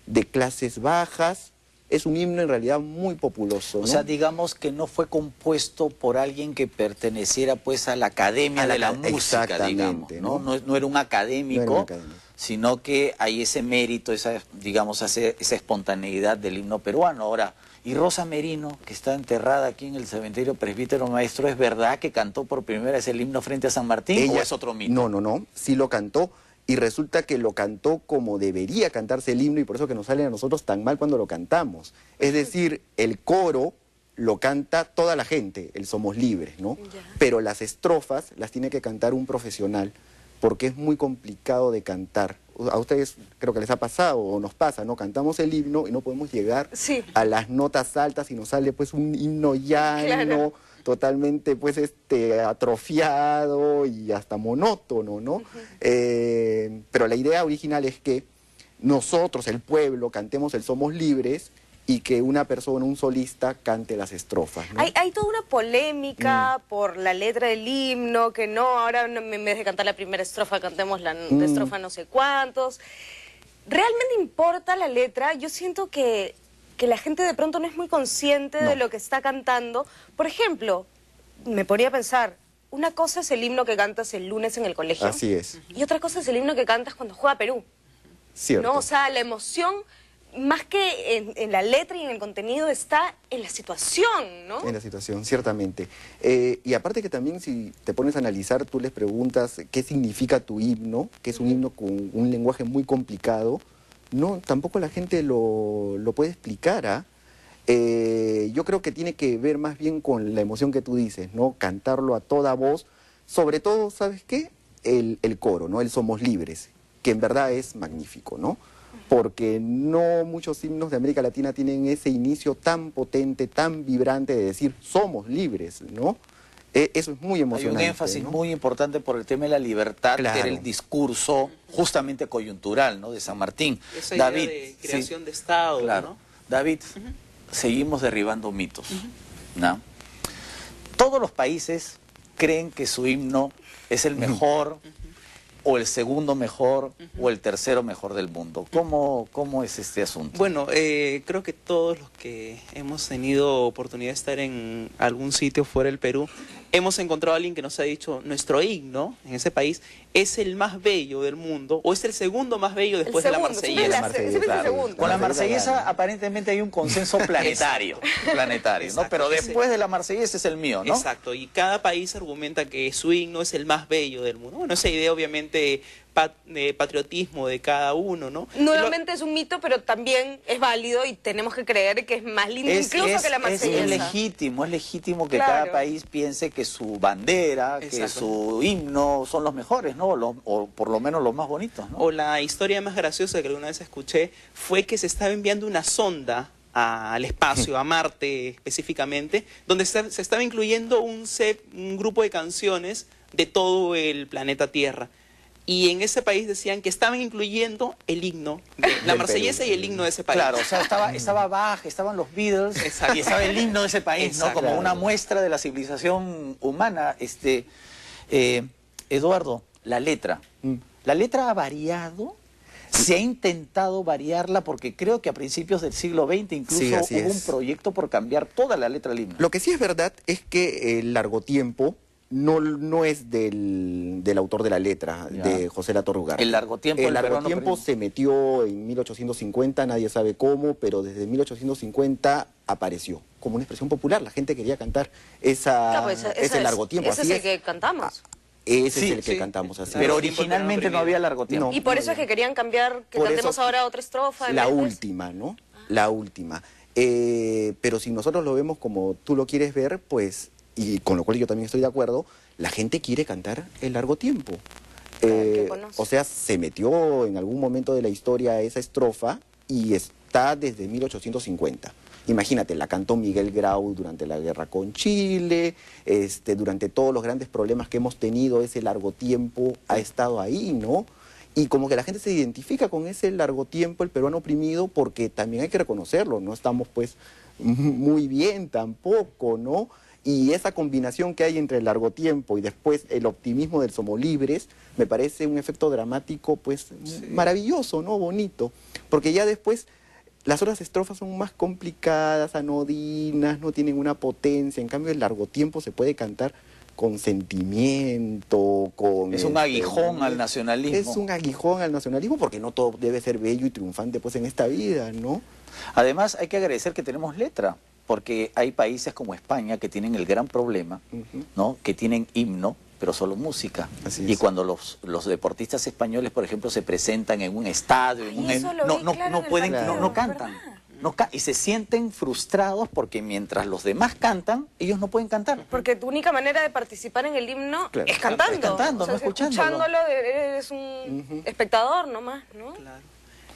Speaker 3: de clases bajas. Es un himno en realidad muy populoso.
Speaker 2: O sea, digamos que no fue compuesto por alguien que perteneciera pues a la academia de la música, digamos, ¿no? ¿no? era un académico, sino que hay ese mérito, esa, digamos, esa espontaneidad del himno peruano. Ahora, y Rosa Merino, que está enterrada aquí en el cementerio presbítero maestro, ¿es verdad que cantó por primera vez el himno frente a San Martín o es otro mito?
Speaker 3: No, no, no, sí lo cantó y resulta que lo cantó como debería cantarse el himno y por eso que nos sale a nosotros tan mal cuando lo cantamos. Es decir, el coro lo canta toda la gente, el Somos Libres, ¿no? Pero las estrofas las tiene que cantar un profesional porque es muy complicado de cantar. A ustedes creo que les ha pasado o nos pasa, ¿no? Cantamos el himno y no podemos llegar a las notas altas y nos sale pues un himno llano totalmente pues este atrofiado y hasta monótono, ¿no? Eh, pero la idea original es que nosotros, el pueblo, cantemos el Somos Libres y que una persona, un solista, cante las estrofas.
Speaker 1: Hay, toda una polémica mm. por la letra del himno, que no, ahora en vez de cantar la primera estrofa, cantemos la mm. estrofa no sé cuántos. ¿Realmente importa la letra? Yo siento que que la gente de pronto no es muy consciente de lo que está cantando. Por ejemplo, me ponía a pensar, una cosa es el himno que cantas el lunes en el colegio.
Speaker 3: Así es.
Speaker 1: Y otra cosa es el himno que cantas cuando juega Perú.
Speaker 3: Cierto.
Speaker 1: ¿no? O sea, la emoción, más que en, la letra y en el contenido, está en la situación, ¿no?
Speaker 3: En la situación, ciertamente. Eh, y aparte que también si te pones a analizar, tú les preguntas qué significa tu himno, que es un himno con un lenguaje muy complicado, no, tampoco la gente lo, puede explicar. ¿ah? Eh, yo creo que tiene que ver más bien con la emoción que tú dices, ¿no? Cantarlo a toda voz, sobre todo, ¿sabes qué? El, coro, ¿no? El Somos Libres, que en verdad es magnífico, ¿no? Porque no muchos himnos de América Latina tienen ese inicio tan potente, tan vibrante de decir somos libres, ¿no? E, eso es muy emocionante.
Speaker 2: Hay un énfasis muy importante por el tema de la libertad, que era el discurso justamente coyuntural ¿no? de San Martín.
Speaker 4: Esa David, de creación de Estado.
Speaker 2: Claro. David, seguimos derribando mitos. ¿no? Todos los países creen que su himno es el mejor o el segundo mejor o el tercero mejor del mundo. ¿Cómo, cómo es este asunto?
Speaker 4: Bueno, eh, creo que todos los que hemos tenido oportunidad de estar en algún sitio fuera del Perú hemos encontrado a alguien que nos ha dicho nuestro himno en ese país es el más bello del mundo o es el segundo más bello después de la marsellesa.
Speaker 2: Con la marsellesa aparentemente hay un consenso planetario, planetario, ¿no? Pero después de la marsellesa es el mío, ¿no?
Speaker 4: Exacto, y cada país argumenta que su himno es el más bello del mundo. Bueno, esa idea obviamente de patriotismo de cada uno, ¿no?
Speaker 1: Nuevamente es un mito, pero también es válido y tenemos que creer que es más lindo incluso que la marsellesa.
Speaker 2: Es, legítimo, es legítimo que cada país piense que su bandera, que su himno son los mejores, ¿no? o por lo menos los más bonitos, ¿no?
Speaker 4: O la historia más graciosa que alguna vez escuché fue que se estaba enviando una sonda al espacio, a Marte específicamente, donde se, se estaba incluyendo un, set, un grupo de canciones de todo el planeta Tierra y en ese país decían que estaban incluyendo el himno, la marsellesa y el himno de ese país.
Speaker 2: Claro, o sea, estaba, estaba Bach, estaban los Beatles y estaba el himno de ese país, ¿no? Como una muestra de la civilización humana. Este, eh, Eduardo, la letra. Mm. ¿La letra ha variado? Se ha intentado variarla porque creo que a principios del siglo XX incluso hubo un proyecto por cambiar toda la letra del himno.
Speaker 3: Lo que sí es verdad es que el largo tiempo no, no es del, del autor de la letra,
Speaker 2: Ya.
Speaker 3: de José Latorre Ugarte.
Speaker 2: El largo tiempo
Speaker 3: El largo tiempo se metió en 1850, nadie sabe cómo, pero desde 1850 apareció como una expresión popular. La gente quería cantar esa,
Speaker 1: Claro, pues, esa-
Speaker 3: ese
Speaker 1: esa
Speaker 3: largo tiempo.
Speaker 1: Ese
Speaker 3: así
Speaker 1: es el que cantamos.
Speaker 3: Ese
Speaker 2: Sí,
Speaker 3: es el que
Speaker 2: sí.
Speaker 3: cantamos así.
Speaker 2: Pero originalmente no había largo tiempo.
Speaker 3: No.
Speaker 1: Y por eso es que querían cambiar, que
Speaker 3: Por
Speaker 1: cantemos
Speaker 3: eso-
Speaker 1: ahora otra estrofa.
Speaker 3: La última, ¿no? La última. Eh, pero si nosotros lo vemos como tú lo quieres ver, pues, y con lo cual yo también estoy de acuerdo, la gente quiere cantar el largo tiempo. Eh, o sea, se metió en algún momento de la historia esa estrofa y está desde 1850. Imagínate, la cantó Miguel Grau durante la guerra con Chile, este, durante todos los grandes problemas que hemos tenido, ese largo tiempo ha estado ahí, ¿no? Y como que la gente se identifica con ese largo tiempo, el peruano oprimido, porque también hay que reconocerlo, no estamos pues muy bien tampoco, ¿no? Y esa combinación que hay entre el largo tiempo y después el optimismo del Somos Libres, me parece un efecto dramático pues maravilloso, ¿no? Bonito. Porque ya después las otras estrofas son más complicadas, anodinas, no tienen una potencia. En cambio, el largo tiempo se puede cantar con sentimiento, con...
Speaker 2: Es un
Speaker 3: este,
Speaker 2: aguijón al nacionalismo.
Speaker 3: Es un aguijón al nacionalismo porque no todo debe ser bello y triunfante pues en esta vida, ¿no?
Speaker 2: Además, hay que agradecer que tenemos letra, porque hay países como España que tienen el gran problema. ¿no? Que tienen himno, pero solo música.
Speaker 3: Así
Speaker 2: y
Speaker 3: es.
Speaker 2: cuando los, los deportistas españoles, por ejemplo, se presentan en un estadio, en un- no, no,
Speaker 1: claro
Speaker 2: no pueden, no,
Speaker 3: partido,
Speaker 2: no cantan.
Speaker 1: ¿verdad?
Speaker 2: No ca- y se sienten frustrados porque mientras los demás cantan, ellos no pueden cantar.
Speaker 1: Porque tu única manera de participar en el himno
Speaker 3: Claro.
Speaker 1: es cantando.
Speaker 2: Es cantando,
Speaker 1: O sea,
Speaker 2: no escuchándolo.
Speaker 1: escuchándolo eres un espectador nomás, ¿no?
Speaker 4: Claro.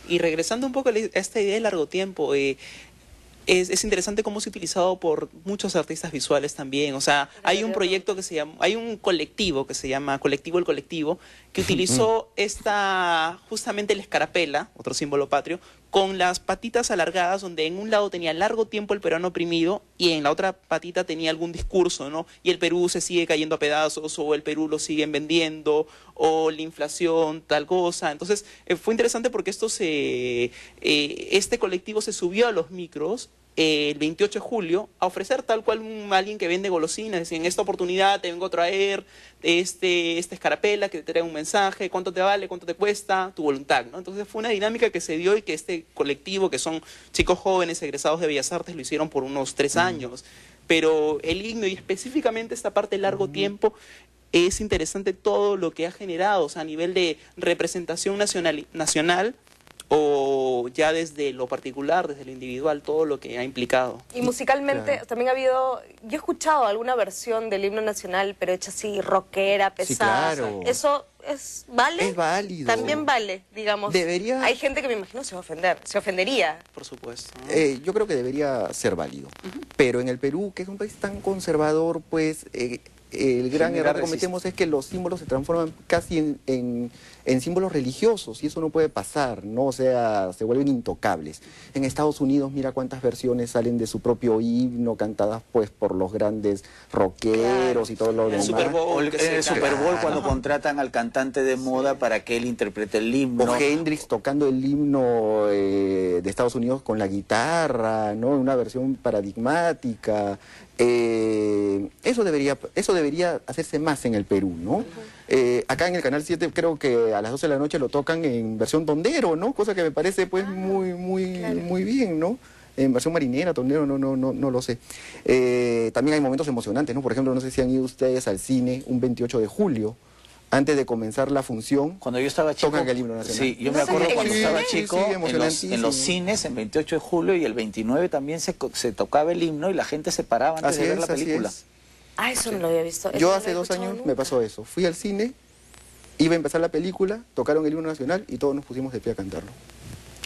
Speaker 4: Y regresando un poco a la- a esta idea de largo tiempo, eh, es, es interesante cómo se ha utilizado por muchos artistas visuales también. O sea, hay un proyecto que se llama, hay un colectivo que se llama Colectivo el Colectivo, que utilizó esta, justamente la escarapela, otro símbolo patrio, con las patitas alargadas, donde en un lado tenía largo tiempo el peruano oprimido y en la otra patita tenía algún discurso, ¿no? Y el Perú se sigue cayendo a pedazos, o el Perú lo siguen vendiendo, o la inflación, tal cosa. Entonces, eh, fue interesante porque esto se, eh, este colectivo se subió a los micros eh, el 28 de julio a ofrecer tal cual un, alguien que vende golosinas, decía, en esta oportunidad te vengo a traer este, esta escarapela que te trae un mensaje, cuánto te vale, cuánto te cuesta, tu voluntad, ¿no? Entonces fue una dinámica que se dio y que este colectivo, que son chicos jóvenes egresados de Bellas Artes, lo hicieron por unos tres años. Pero el himno y específicamente esta parte largo tiempo es interesante todo lo que ha generado, o sea, a nivel de representación nacional, nacional o ya desde lo particular, desde lo individual, todo lo que ha implicado.
Speaker 1: Y musicalmente
Speaker 3: Claro.
Speaker 1: también ha habido, yo he escuchado alguna versión del himno nacional, pero hecha así rockera,
Speaker 3: Sí,
Speaker 1: pesada.
Speaker 3: claro.
Speaker 1: Eso es vale.
Speaker 3: Es válido.
Speaker 1: También vale, digamos.
Speaker 3: Debería-
Speaker 1: Hay gente que me imagino se va a ofender, se ofendería.
Speaker 4: Por supuesto.
Speaker 3: Eh, yo creo que debería ser válido. Pero en el Perú, que es un país tan conservador, pues eh, el gran error que cometemos es que los símbolos se transforman casi en, en- en símbolos religiosos y eso no puede pasar, ¿no? O sea, se vuelven intocables. En Estados Unidos, mira cuántas versiones salen de su propio himno, cantadas pues por los grandes rockeros y todo lo
Speaker 4: El
Speaker 3: demás.
Speaker 4: Super Bowl.
Speaker 2: O el, Super Bowl
Speaker 3: Claro.
Speaker 2: cuando contratan al cantante de moda para que él interprete el himno.
Speaker 3: O Hendrix tocando el himno eh, de Estados Unidos con la guitarra, ¿no? Una versión paradigmática. Eh, eso, debería, eso debería hacerse más en el Perú, ¿no? Eh, acá en el Canal 7 creo que a las 12 de la noche lo tocan en versión tondero, ¿no? Cosa que me parece pues muy, muy, muy bien, ¿no? En versión marinera, tondero, no, no, no, no lo sé. Eh, también hay momentos emocionantes, ¿no? Por ejemplo, no sé si han ido ustedes al cine un 28 de julio, antes de comenzar la función.
Speaker 2: Cuando yo estaba chico.
Speaker 3: Tocan el himno nacional.
Speaker 2: Sí, yo
Speaker 1: ¿No
Speaker 2: me acuerdo cuando estaba chico,
Speaker 3: Sí, sí,
Speaker 2: en, los, en
Speaker 3: emocionantísimo.
Speaker 2: los cines, en 28 de julio y el 29 también se, co- se tocaba el himno y la gente se paraba antes
Speaker 3: Así
Speaker 2: de ver
Speaker 3: es,
Speaker 2: la
Speaker 3: así
Speaker 2: película.
Speaker 3: es.
Speaker 1: Ah, eso no lo había visto.
Speaker 3: Yo
Speaker 1: no
Speaker 3: hace dos años me pasó eso. Fui al cine, iba a empezar la película, tocaron el himno nacional y todos nos pusimos de pie a cantarlo.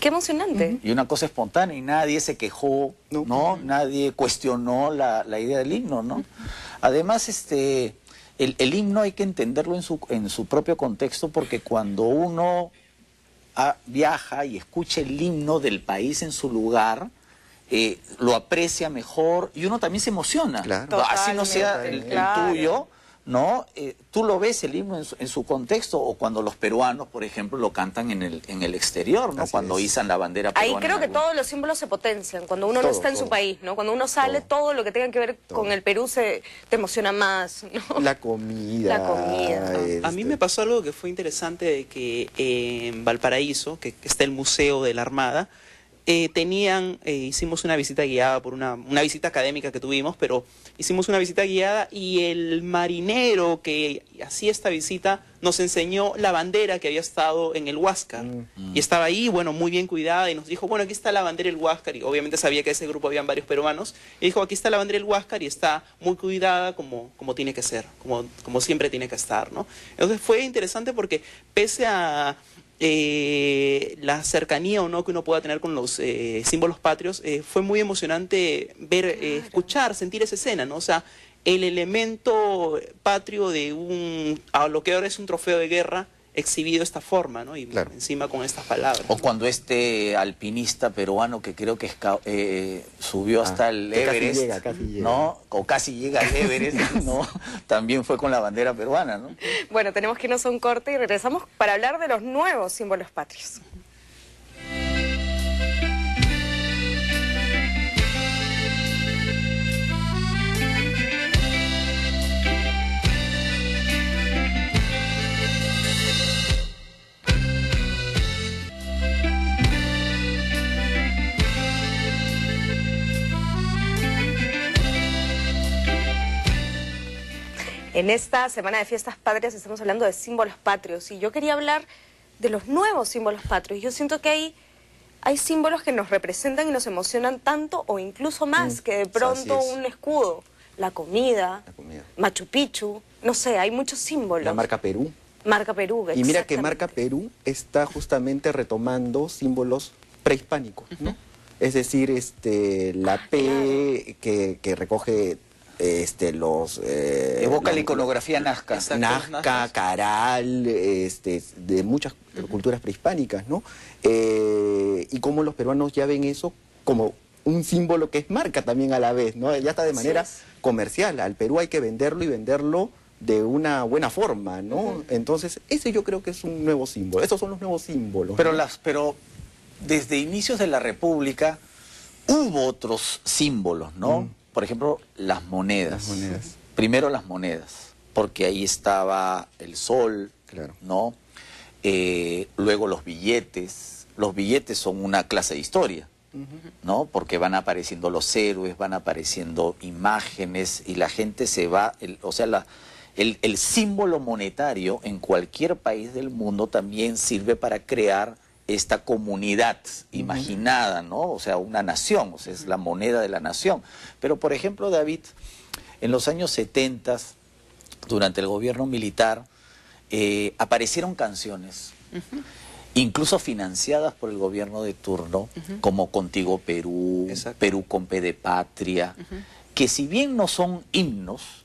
Speaker 1: Qué emocionante.
Speaker 2: Y una cosa espontánea y nadie se quejó, ¿no?
Speaker 3: No.
Speaker 2: Nadie cuestionó la, la idea del himno, ¿no? Además, este, el, el himno hay que entenderlo en su, en su propio contexto porque cuando uno ah, viaja y escucha el himno del país en su lugar, eh, lo aprecia mejor y uno también se emociona.
Speaker 3: Claro.
Speaker 2: Así no sea el, el
Speaker 1: Totalmente, claro.
Speaker 2: tuyo, ¿no? Eh, tú lo ves el himno en su, en su contexto o cuando los peruanos, por ejemplo, lo cantan en el, en el exterior, ¿no?
Speaker 3: Así
Speaker 2: cuando
Speaker 3: es.
Speaker 2: izan la bandera
Speaker 1: Ahí
Speaker 2: peruana.
Speaker 1: creo
Speaker 2: en
Speaker 1: que
Speaker 2: algún-
Speaker 1: todos los símbolos se potencian. Cuando uno no
Speaker 3: Todo,
Speaker 1: está en su país, ¿no? Cuando uno sale, todo, lo que tenga que ver con el Perú se te emociona más, ¿no?
Speaker 3: La comida.
Speaker 1: La comida.
Speaker 4: A mí
Speaker 3: este,
Speaker 4: me pasó algo que fue interesante de que eh, en Valparaíso, que, que está el Museo de la Armada, eh, tenían, eh, hicimos una visita guiada por una, una visita académica que tuvimos, pero hicimos una visita guiada y el marinero que hacía esta visita nos enseñó la bandera que había estado en el Huáscar. Y estaba ahí, bueno, muy bien cuidada y nos dijo, bueno, aquí está la bandera del Huáscar y obviamente sabía que ese grupo habían varios peruanos. Y dijo, aquí está la bandera del Huáscar y está muy cuidada como, como tiene que ser, como, como siempre tiene que estar, ¿no? Entonces fue interesante porque pese a eh, la cercanía o no que uno pueda tener con los eh, símbolos patrios, eh, fue muy emocionante ver, eh, escuchar, sentir esa escena, ¿no? O sea, el elemento patrio de un, a lo que ahora es un trofeo de guerra, exhibido esta forma, ¿no? Y
Speaker 3: Claro.
Speaker 4: encima con estas palabras.
Speaker 2: O cuando este alpinista peruano que creo que esca- eh, subió
Speaker 3: Ah,
Speaker 2: hasta el
Speaker 3: que casi
Speaker 2: Everest,
Speaker 3: llega, casi llega.
Speaker 2: ¿no? O casi llega al Everest, ¿no? También fue con la bandera peruana, ¿no?
Speaker 1: Bueno, tenemos que irnos a un corte y regresamos para hablar de los nuevos símbolos patrios. En esta semana de fiestas patrias estamos hablando de símbolos patrios y yo quería hablar de los nuevos símbolos patrios. Yo siento que hay, hay símbolos que nos representan y nos emocionan tanto o incluso más
Speaker 3: Mm,
Speaker 1: que de pronto
Speaker 3: es.
Speaker 1: un escudo, la comida,
Speaker 3: La comida.
Speaker 1: Machu Picchu, no sé, hay muchos símbolos.
Speaker 3: La marca Perú.
Speaker 1: Marca Perú.
Speaker 3: Y mira que marca Perú está justamente retomando símbolos prehispánicos, ¿no? Es decir, este, la
Speaker 1: Ah,
Speaker 3: P que, que recoge este, los... eh,
Speaker 2: Evoca la iconografía nazca.
Speaker 4: Exacto.
Speaker 3: Nazca. Caral, este, de muchas culturas prehispánicas, ¿no? Eh, y cómo los peruanos ya ven eso como un símbolo que es marca también a la vez, ¿no? Ya está de manera
Speaker 1: es.
Speaker 3: comercial. Al Perú hay que venderlo y venderlo de una buena forma, ¿no? Entonces, ese yo creo que es un nuevo símbolo. Esos son los nuevos símbolos.
Speaker 2: Pero,
Speaker 3: ¿no?
Speaker 2: las, pero desde inicios de la República hubo otros símbolos, ¿no? Por ejemplo, las monedas.
Speaker 3: Las monedas.
Speaker 2: Primero las monedas, porque ahí estaba el sol,
Speaker 3: Claro.
Speaker 2: ¿no? Eh, luego los billetes. Los billetes son una clase de historia, ¿no? Porque van apareciendo los héroes, van apareciendo imágenes y la gente se va, el- o sea, la, el, el símbolo monetario en cualquier país del mundo también sirve para crear esta comunidad imaginada, ¿no? O sea, una nación, o sea, es la moneda de la nación. Pero, por ejemplo, David, en los años 70, durante el gobierno militar, eh, aparecieron canciones, incluso financiadas por el gobierno de turno, como Contigo Perú,
Speaker 4: Exacto.
Speaker 2: Perú con P de Patria, que si bien no son himnos,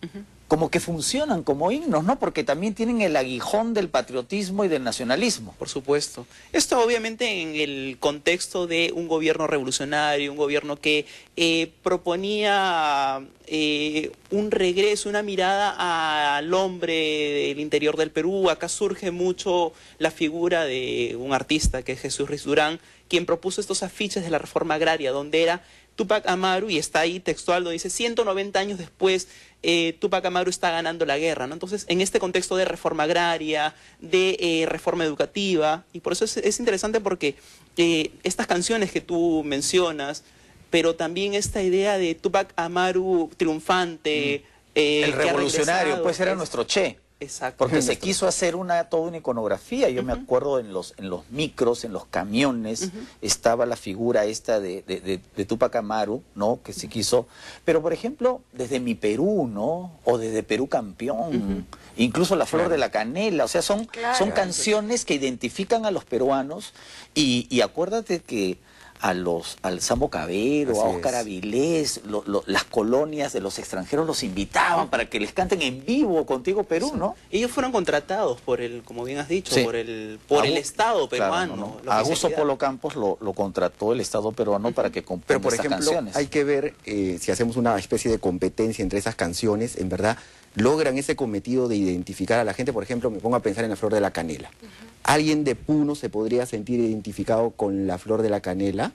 Speaker 2: como que funcionan como himnos, ¿no? Porque también tienen el aguijón del patriotismo y del nacionalismo.
Speaker 4: Por supuesto. Esto obviamente en el contexto de un gobierno revolucionario, un gobierno que eh, proponía eh, un regreso, una mirada al hombre del interior del Perú. Acá surge mucho la figura de un artista que es Jesús Ruiz Durán, quien propuso estos afiches de la reforma agraria, donde era Tupac Amaru, y está ahí textual, donde dice 190 años después, eh, Tupac Amaru está ganando la guerra, ¿no? Entonces, en este contexto de reforma agraria, de eh, reforma educativa, y por eso es, es interesante porque eh, estas canciones que tú mencionas, pero también esta idea de Tupac Amaru triunfante, eh,
Speaker 2: el revolucionario, pues era
Speaker 4: es-
Speaker 2: nuestro Che.
Speaker 4: Exacto.
Speaker 2: Porque se quiso hacer una toda una iconografía. Yo me acuerdo en los en los micros, en los camiones, estaba la figura esta de, de, de- de Tupac Amaru, ¿no? Que se quiso. Pero por ejemplo, desde mi Perú, ¿no? O desde Perú campeón. Incluso la flor de la canela. O sea, son,
Speaker 1: Claro.
Speaker 2: son canciones que identifican a los peruanos. Y, y acuérdate que a los al Sambo Cabero, a Oscar
Speaker 3: es.
Speaker 2: Avilés, lo- lo- las colonias de los extranjeros los invitaban para que les canten en vivo contigo Perú, ¿no?
Speaker 4: Ellos fueron contratados por el, como bien has dicho,
Speaker 2: Sí.
Speaker 4: por el, por el Estado
Speaker 2: Claro,
Speaker 4: peruano.
Speaker 2: no, no.
Speaker 4: se
Speaker 2: Augusto. Polo Campos lo, lo contrató el Estado peruano para que componga
Speaker 3: Pero, por ejemplo,
Speaker 2: canciones.
Speaker 3: hay que ver eh, si hacemos una especie de competencia entre esas canciones, en verdad, logran ese cometido de identificar a la gente. Por ejemplo, me pongo a pensar en la flor de la canela. ¿Alguien de Puno se podría sentir identificado con la flor de la canela?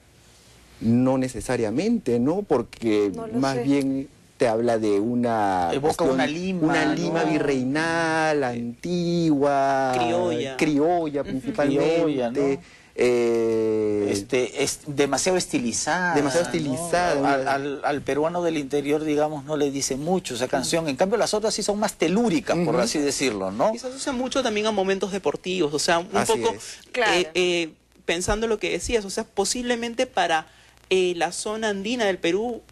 Speaker 3: No necesariamente, ¿no? Porque
Speaker 1: No
Speaker 3: más
Speaker 1: sé.
Speaker 3: bien te habla de una...
Speaker 2: Evoca una Lima,
Speaker 3: Una Lima
Speaker 2: ¿no?
Speaker 3: virreinal, antigua.
Speaker 4: Criolla.
Speaker 3: Criolla, principalmente.
Speaker 2: Criolla, ¿no?
Speaker 3: Eh,
Speaker 2: este, es demasiado estilizada.
Speaker 3: Demasiado.
Speaker 2: Al, al- al peruano del interior, digamos, no le dice mucho esa canción. En cambio, las otras sí son más telúricas, por así decirlo, ¿no?
Speaker 4: Y se asocia mucho también a momentos deportivos, o sea, un
Speaker 3: Así
Speaker 4: poco
Speaker 3: es.
Speaker 1: Claro.
Speaker 4: eh, eh, pensando lo que decías, o sea, posiblemente para eh, la zona andina del Perú,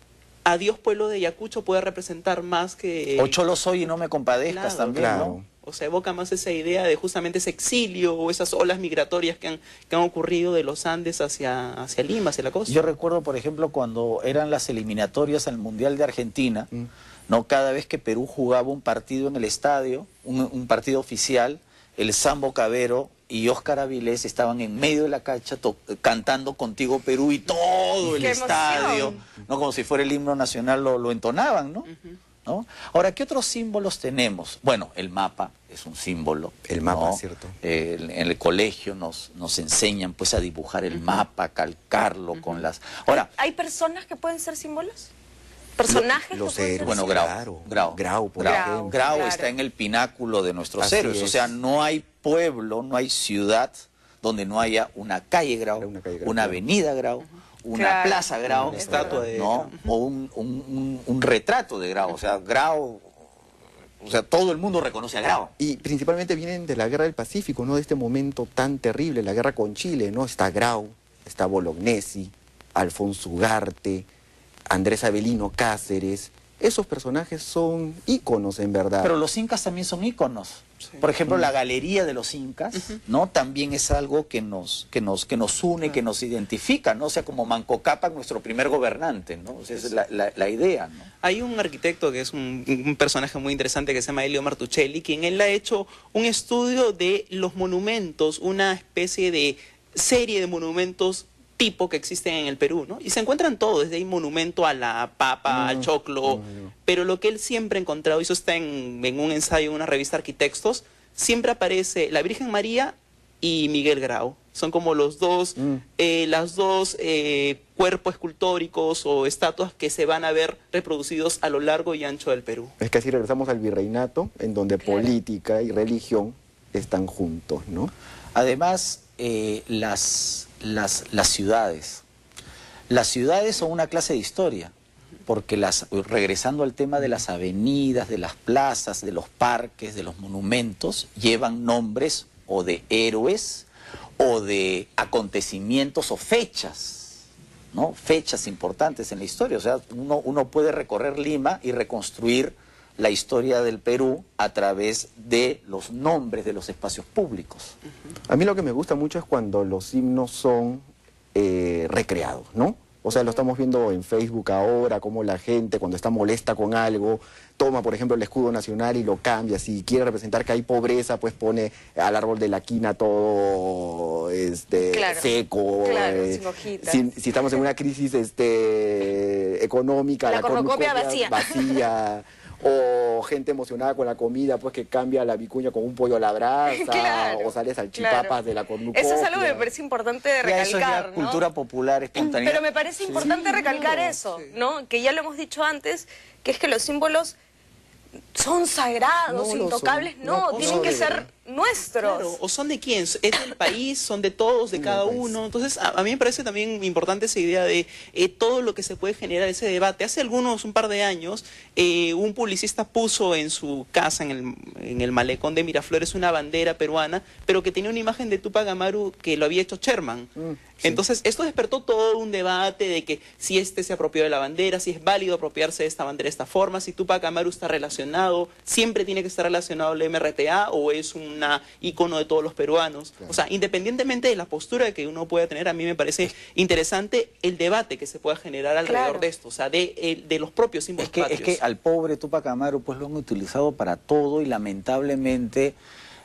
Speaker 4: Adiós Pueblo de Ayacucho puede representar más que...
Speaker 2: Ocho lo soy y no me compadezcas
Speaker 4: Claro,
Speaker 2: también,
Speaker 3: claro.
Speaker 2: ¿no?
Speaker 4: O sea, evoca más esa idea de justamente ese exilio o esas olas migratorias que han, que han ocurrido de los Andes hacia, hacia Lima, hacia la costa.
Speaker 2: Yo recuerdo, por ejemplo, cuando eran las eliminatorias al Mundial de Argentina,
Speaker 3: Mm.
Speaker 2: no cada vez que Perú jugaba un partido en el estadio, un, un partido oficial, el Sambo Cabero y Óscar Avilés estaban en medio de la cancha cantando Contigo Perú y todo el estadio, no como si fuera el himno nacional lo, lo entonaban, ¿no? ¿No? Ahora, ¿qué otros símbolos tenemos? Bueno, el mapa es un símbolo.
Speaker 3: El mapa,
Speaker 2: ¿no?
Speaker 3: cierto.
Speaker 2: Eh, en el colegio nos, nos enseñan pues a dibujar el mapa, calcarlo con las... Ahora,
Speaker 1: ¿Hay personas que pueden ser símbolos? ¿Personajes
Speaker 3: Los héroes.
Speaker 2: bueno? Grau,
Speaker 3: Claro,
Speaker 2: Grau,
Speaker 3: Grau, por
Speaker 2: Grau,
Speaker 3: ejemplo.
Speaker 2: Grau
Speaker 1: Claro.
Speaker 2: está en el pináculo de nuestros
Speaker 3: Así
Speaker 2: héroes. O sea, no hay pueblo, no hay ciudad donde no haya una calle Grau,
Speaker 3: Una calle Grau,
Speaker 2: una
Speaker 3: claro.
Speaker 2: avenida Grau, una
Speaker 1: Claro.
Speaker 2: plaza Grau,
Speaker 3: Una
Speaker 4: estatua de
Speaker 2: ¿no? o un, un- un- un retrato de Grau. O sea, Grau, o sea, todo el mundo reconoce a Grau.
Speaker 3: Y principalmente vienen de la guerra del Pacífico, ¿no? De este momento tan terrible, la guerra con Chile, ¿no? Está Grau, está Bolognesi, Alfonso Ugarte, Andrés Avelino Cáceres. Esos personajes son íconos, en verdad.
Speaker 2: Pero los incas también son íconos.
Speaker 4: Sí.
Speaker 2: Por
Speaker 3: Mm.
Speaker 2: ejemplo, la galería de los incas, ¿no? También es algo que nos, que nos, que nos une, que nos identifica, ¿no? O sea, como Manco Cápac, nuestro primer gobernante, ¿no? O sea, esa es la, la- la idea, ¿no?
Speaker 4: Hay un arquitecto que es un, un personaje muy interesante que se llama Elio Martuchelli, quien él ha hecho un estudio de los monumentos, una especie de serie de monumentos tipo que existen en el Perú, ¿no? Y se encuentran todos, desde ahí monumento a la papa, al choclo, pero lo que él siempre ha encontrado, y eso está en, en un ensayo en una revista Arquitectos, siempre aparece la Virgen María y Miguel Grau. Son como los dos,
Speaker 3: Mm.
Speaker 4: eh, las dos eh, cuerpos escultóricos o estatuas que se van a ver reproducidos a lo largo y ancho del Perú.
Speaker 3: Es que así regresamos al virreinato, en donde
Speaker 1: Claro.
Speaker 3: política y religión están juntos, ¿no?
Speaker 2: Además, eh, las, las, las ciudades. Las ciudades son una clase de historia, porque las, regresando al tema de las avenidas, de las plazas, de los parques, de los monumentos, llevan nombres o de héroes o de acontecimientos o fechas, ¿no? Fechas importantes en la historia. O sea, uno, uno puede recorrer Lima y reconstruir la historia del Perú a través de los nombres de los espacios públicos.
Speaker 3: A mí lo que me gusta mucho es cuando los himnos son eh, recreados, ¿no? O sea, lo estamos viendo en Facebook ahora, como la gente cuando está molesta con algo, toma, por ejemplo, el escudo nacional y lo cambia. Si quiere representar que hay pobreza, pues pone al árbol de la quina todo este,
Speaker 1: Claro,
Speaker 3: seco.
Speaker 1: claro,
Speaker 3: eh,
Speaker 1: sin hojitas.
Speaker 3: si, si estamos en una crisis este, económica,
Speaker 1: La cornucopia vacía.
Speaker 3: vacía, O gente emocionada con la comida, pues que cambia la vicuña con un pollo a la brasa,
Speaker 1: Claro,
Speaker 3: o sale salchipapas
Speaker 1: claro.
Speaker 3: de la cornucopia.
Speaker 1: Eso es algo que me parece importante de
Speaker 2: Ya eso es ya
Speaker 1: recalcar, ¿no?
Speaker 2: cultura popular espontánea.
Speaker 1: Pero me parece importante recalcar eso, ¿no? Que ya lo hemos dicho antes, que es que los símbolos son sagrados,
Speaker 3: No
Speaker 1: intocables,
Speaker 3: son.
Speaker 1: no, tienen que ser nuestros.
Speaker 4: Claro, o son de quién, es del país, son de todos, de cada uno. Entonces, a, a mí me parece también importante esa idea de eh, todo lo que se puede generar ese debate. Hace algunos, un par de años, eh, un publicista puso en su casa, en el, en el malecón de Miraflores, una bandera peruana, pero que tenía una imagen de Tupac Amaru que lo había hecho Sherman.
Speaker 3: Mm, sí.
Speaker 4: Entonces, esto despertó todo un debate de que si este se apropió de la bandera, si es válido apropiarse de esta bandera de esta forma, si Tupac Amaru está relacionado, siempre tiene que estar relacionado al MRTA o es un una ícono de todos los peruanos. O sea, independientemente de la postura que uno pueda tener, a mí me parece interesante el debate que se pueda generar alrededor
Speaker 1: Claro.
Speaker 4: de esto, o sea, de, de los propios símbolos
Speaker 2: Es que, es que al pobre Tupac Amaru pues lo han utilizado para todo y lamentablemente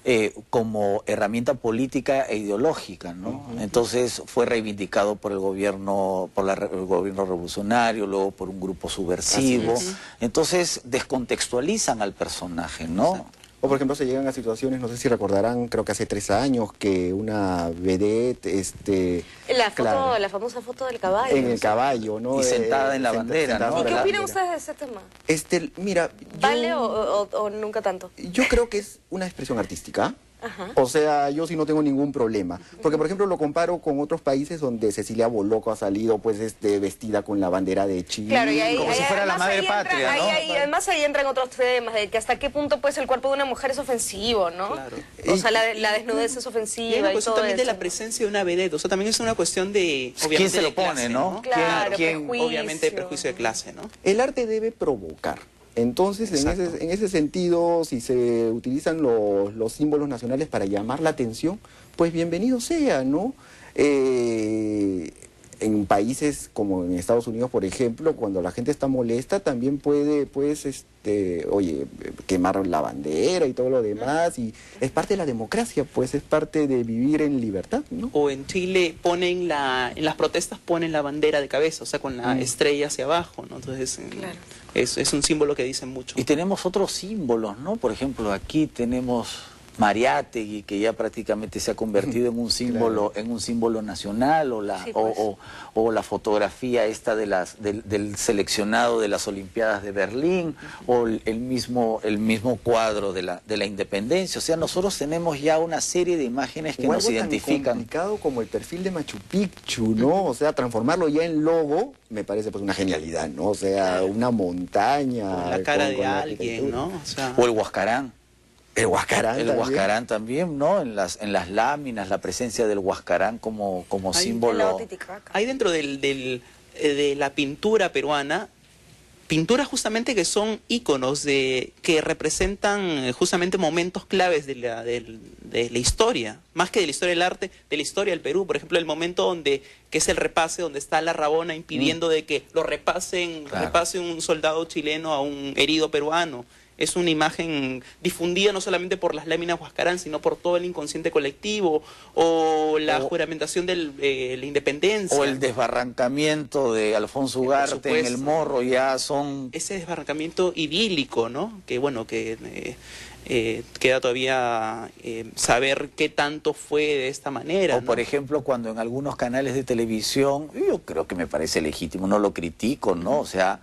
Speaker 2: eh, como herramienta política e ideológica, ¿no? Entonces fue reivindicado por el gobierno, por la re- el gobierno revolucionario, luego por un grupo subversivo. Entonces descontextualizan al personaje, ¿no?
Speaker 3: O por ejemplo se llegan a situaciones, no sé si recordarán, creo que hace tres años que una vedette, este,
Speaker 1: La, foto,
Speaker 3: claro,
Speaker 1: la famosa foto del caballo.
Speaker 3: en
Speaker 1: ¿no?
Speaker 3: el caballo, ¿no?
Speaker 2: Y sentada en la
Speaker 3: senta-
Speaker 2: bandera, ¿no?
Speaker 1: ¿Y qué opinan ustedes de ese tema?
Speaker 3: Este, mira, yo-
Speaker 1: ¿Vale o, o- o nunca tanto?
Speaker 3: Yo creo que es una expresión artística.
Speaker 1: Ajá.
Speaker 3: O sea, yo sí no tengo ningún problema. Porque, por ejemplo, lo comparo con otros países donde Cecilia Boloco ha salido, pues, este, vestida con la bandera de Chile.
Speaker 1: Claro, y ahí,
Speaker 2: Como si fuera la madre
Speaker 1: entra-
Speaker 2: patria, ¿no?
Speaker 1: ahí- además ahí entran otros temas, de que hasta qué punto pues el cuerpo de una mujer es ofensivo, ¿no?
Speaker 4: Claro.
Speaker 1: O sea, la, la desnudez es ofensiva
Speaker 4: una
Speaker 1: y,
Speaker 4: cuestión
Speaker 1: todo
Speaker 4: también de la presencia de una vedette, o sea, también es una cuestión de...
Speaker 2: ¿Quién se lo
Speaker 4: clase,
Speaker 2: pone, no?
Speaker 1: Claro,
Speaker 2: ¿Quién-
Speaker 1: prejuicio.
Speaker 4: Obviamente prejuicio de clase, ¿no?
Speaker 3: El arte debe provocar. Entonces, en ese, en ese sentido, si se utilizan los, los símbolos nacionales para llamar la atención, pues bienvenido sea, ¿no? Eh, en países como en Estados Unidos, por ejemplo, cuando la gente está molesta, también puede, pues, este, oye, quemar la bandera y todo lo demás, y es parte de la democracia, pues, es parte de vivir en libertad, ¿no?
Speaker 4: O en Chile ponen la, en las protestas ponen la bandera de cabeza, o sea, con la estrella hacia abajo, ¿no? Entonces, eh,
Speaker 1: Claro.
Speaker 4: es, es un símbolo que dice mucho.
Speaker 2: Y tenemos otros símbolos, ¿no? Por ejemplo, aquí tenemos Mariátegui, que ya prácticamente se ha convertido en un símbolo, en un símbolo nacional, o la,
Speaker 1: Sí,
Speaker 2: o,
Speaker 1: pues.
Speaker 2: o- o la fotografía esta de las, del, del seleccionado de las Olimpiadas de Berlín, o el, el mismo, el mismo cuadro de la, de la independencia. O sea, nosotros tenemos ya una serie de imágenes que
Speaker 3: o
Speaker 2: nos
Speaker 3: algo tan
Speaker 2: identifican.
Speaker 3: complicado como el perfil de Machu Picchu, ¿no? O sea, transformarlo ya en logo me parece pues una genialidad, ¿no? O sea, una montaña.
Speaker 4: Con la cara
Speaker 3: con-
Speaker 4: de
Speaker 3: con
Speaker 4: alguien. ¿no? O sea,
Speaker 2: O el Huascarán.
Speaker 3: El Huascarán.
Speaker 2: El
Speaker 3: también.
Speaker 2: Huascarán también, ¿no? En las, en las láminas, la presencia del Huascarán como, como
Speaker 4: Hay-
Speaker 2: símbolo.
Speaker 4: hay dentro del, del, eh, de la pintura peruana pinturas justamente que son íconos de que representan eh, justamente momentos claves de la, del- de la historia, más que de la historia del arte, de la historia del Perú. Por ejemplo, el momento donde que es el repase, donde está la Rabona impidiendo de que lo repasen,
Speaker 2: Claro.
Speaker 4: repase un soldado chileno a un herido peruano. Es una imagen difundida no solamente por las láminas Huascarán, sino por todo el inconsciente colectivo, o la
Speaker 2: O-
Speaker 4: juramentación de la independencia.
Speaker 2: O el desbarrancamiento de Alfonso Ugarte en el. Morro, ya son...
Speaker 4: ese desbarrancamiento idílico, ¿no? Que bueno, que eh, eh, queda todavía eh, saber qué tanto fue de esta manera.
Speaker 2: O
Speaker 4: ¿no?
Speaker 2: por ejemplo, cuando en algunos canales de televisión, yo creo que me parece legítimo, no lo critico, ¿no? O sea,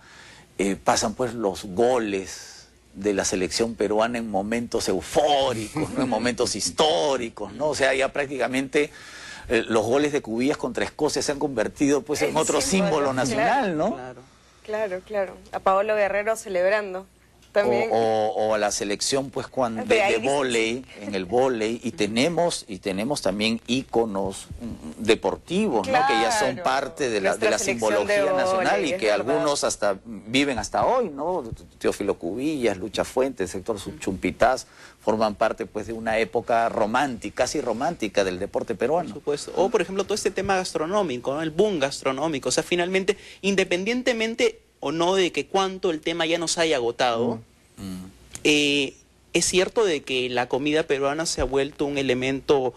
Speaker 2: eh, pasan pues los goles de la selección peruana en momentos eufóricos, ¿no? en momentos históricos, ¿no? O sea, ya prácticamente eh, los goles de Cubillas contra Escocia se han convertido pues en
Speaker 1: El
Speaker 2: otro símbolo,
Speaker 1: símbolo,
Speaker 2: nacional, ¿no?
Speaker 4: Claro.
Speaker 1: Claro, claro. A Paolo Guerrero celebrando. También.
Speaker 2: O, o- o a la selección pues cuando
Speaker 1: De
Speaker 2: de, vóley en el vóley y tenemos y tenemos también íconos mm, deportivos ¿no? que ya son parte de la, de la simbología
Speaker 1: de
Speaker 2: nacional y que
Speaker 1: verdad.
Speaker 2: algunos hasta viven hasta hoy no Teófilo Cubillas Lucha Fuentes sector Chumpitaz forman parte pues de una época romántica casi romántica del deporte
Speaker 4: Por
Speaker 2: peruano
Speaker 4: supuesto. O, por ejemplo, todo este tema gastronómico, ¿no? el boom gastronómico. O sea, finalmente, independientemente o no de que cuánto el tema ya nos haya agotado,
Speaker 2: Mm.
Speaker 4: eh, es cierto de que la comida peruana se ha vuelto un elemento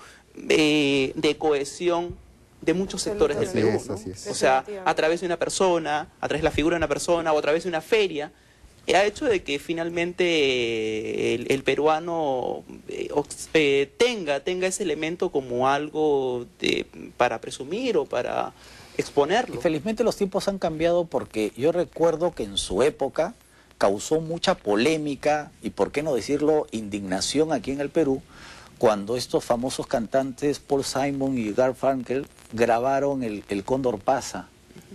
Speaker 4: eh, de cohesión de muchos sectores del Perú.
Speaker 3: es,
Speaker 4: ¿no?
Speaker 3: así es.
Speaker 4: O sea, a través de una persona, a través de la figura de una persona o a través de una feria, eh, ha hecho de que finalmente eh, el, el peruano eh, eh, tenga, tenga ese elemento como algo de, para presumir o para
Speaker 2: Y
Speaker 4: exponerlo.
Speaker 2: felizmente los tiempos han cambiado porque yo recuerdo que en su época causó mucha polémica y, por qué no decirlo, indignación aquí en el Perú, cuando estos famosos cantantes Paul Simon y Garfunkel grabaron el, el Cóndor Pasa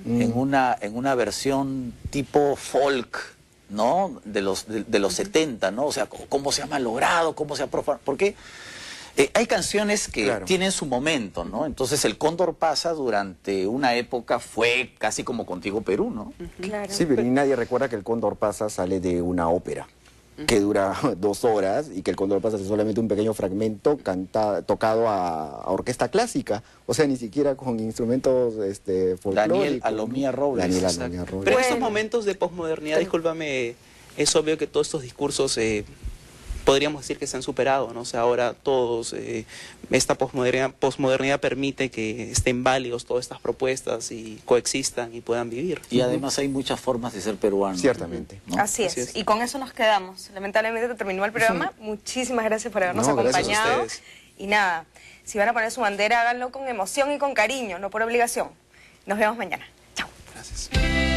Speaker 2: en, una, en una versión tipo folk, ¿no? De los, de, de los 70, ¿no? O sea, cómo se ha malogrado, cómo se ha profanado. Porque eh, hay canciones que
Speaker 3: Claro.
Speaker 2: tienen su momento, ¿no? Entonces el Cóndor Pasa durante una época fue casi como Contigo Perú, ¿no?
Speaker 1: Claro.
Speaker 3: Sí, pero ni nadie recuerda que el Cóndor pasa sale de una ópera. que dura dos horas y que el contrabajo es solamente un pequeño fragmento canta, tocado a, a orquesta clásica, o sea, ni siquiera con instrumentos este, folclóricos.
Speaker 2: Daniel Alomía Robles.
Speaker 3: Daniel. Alomía Robles.
Speaker 4: Pero en estos momentos de posmodernidad, discúlpame, es obvio que todos estos discursos eh, podríamos decir que se han superado, ¿no? O sea, ahora todos, eh, esta posmodernidad, posmodernidad permite que estén válidos todas estas propuestas y coexistan y puedan vivir.
Speaker 2: Y además hay muchas formas de ser peruano.
Speaker 3: Ciertamente.
Speaker 2: ¿no?
Speaker 1: Así es.
Speaker 4: Así es.
Speaker 1: Y con eso nos quedamos. Lamentablemente terminó el programa. Muchísimas gracias por habernos
Speaker 3: No, a
Speaker 1: acompañado.
Speaker 4: ustedes.
Speaker 1: Y nada, si van a poner su bandera, háganlo con emoción y con cariño, no por obligación. Nos vemos mañana. Chao.
Speaker 4: Gracias.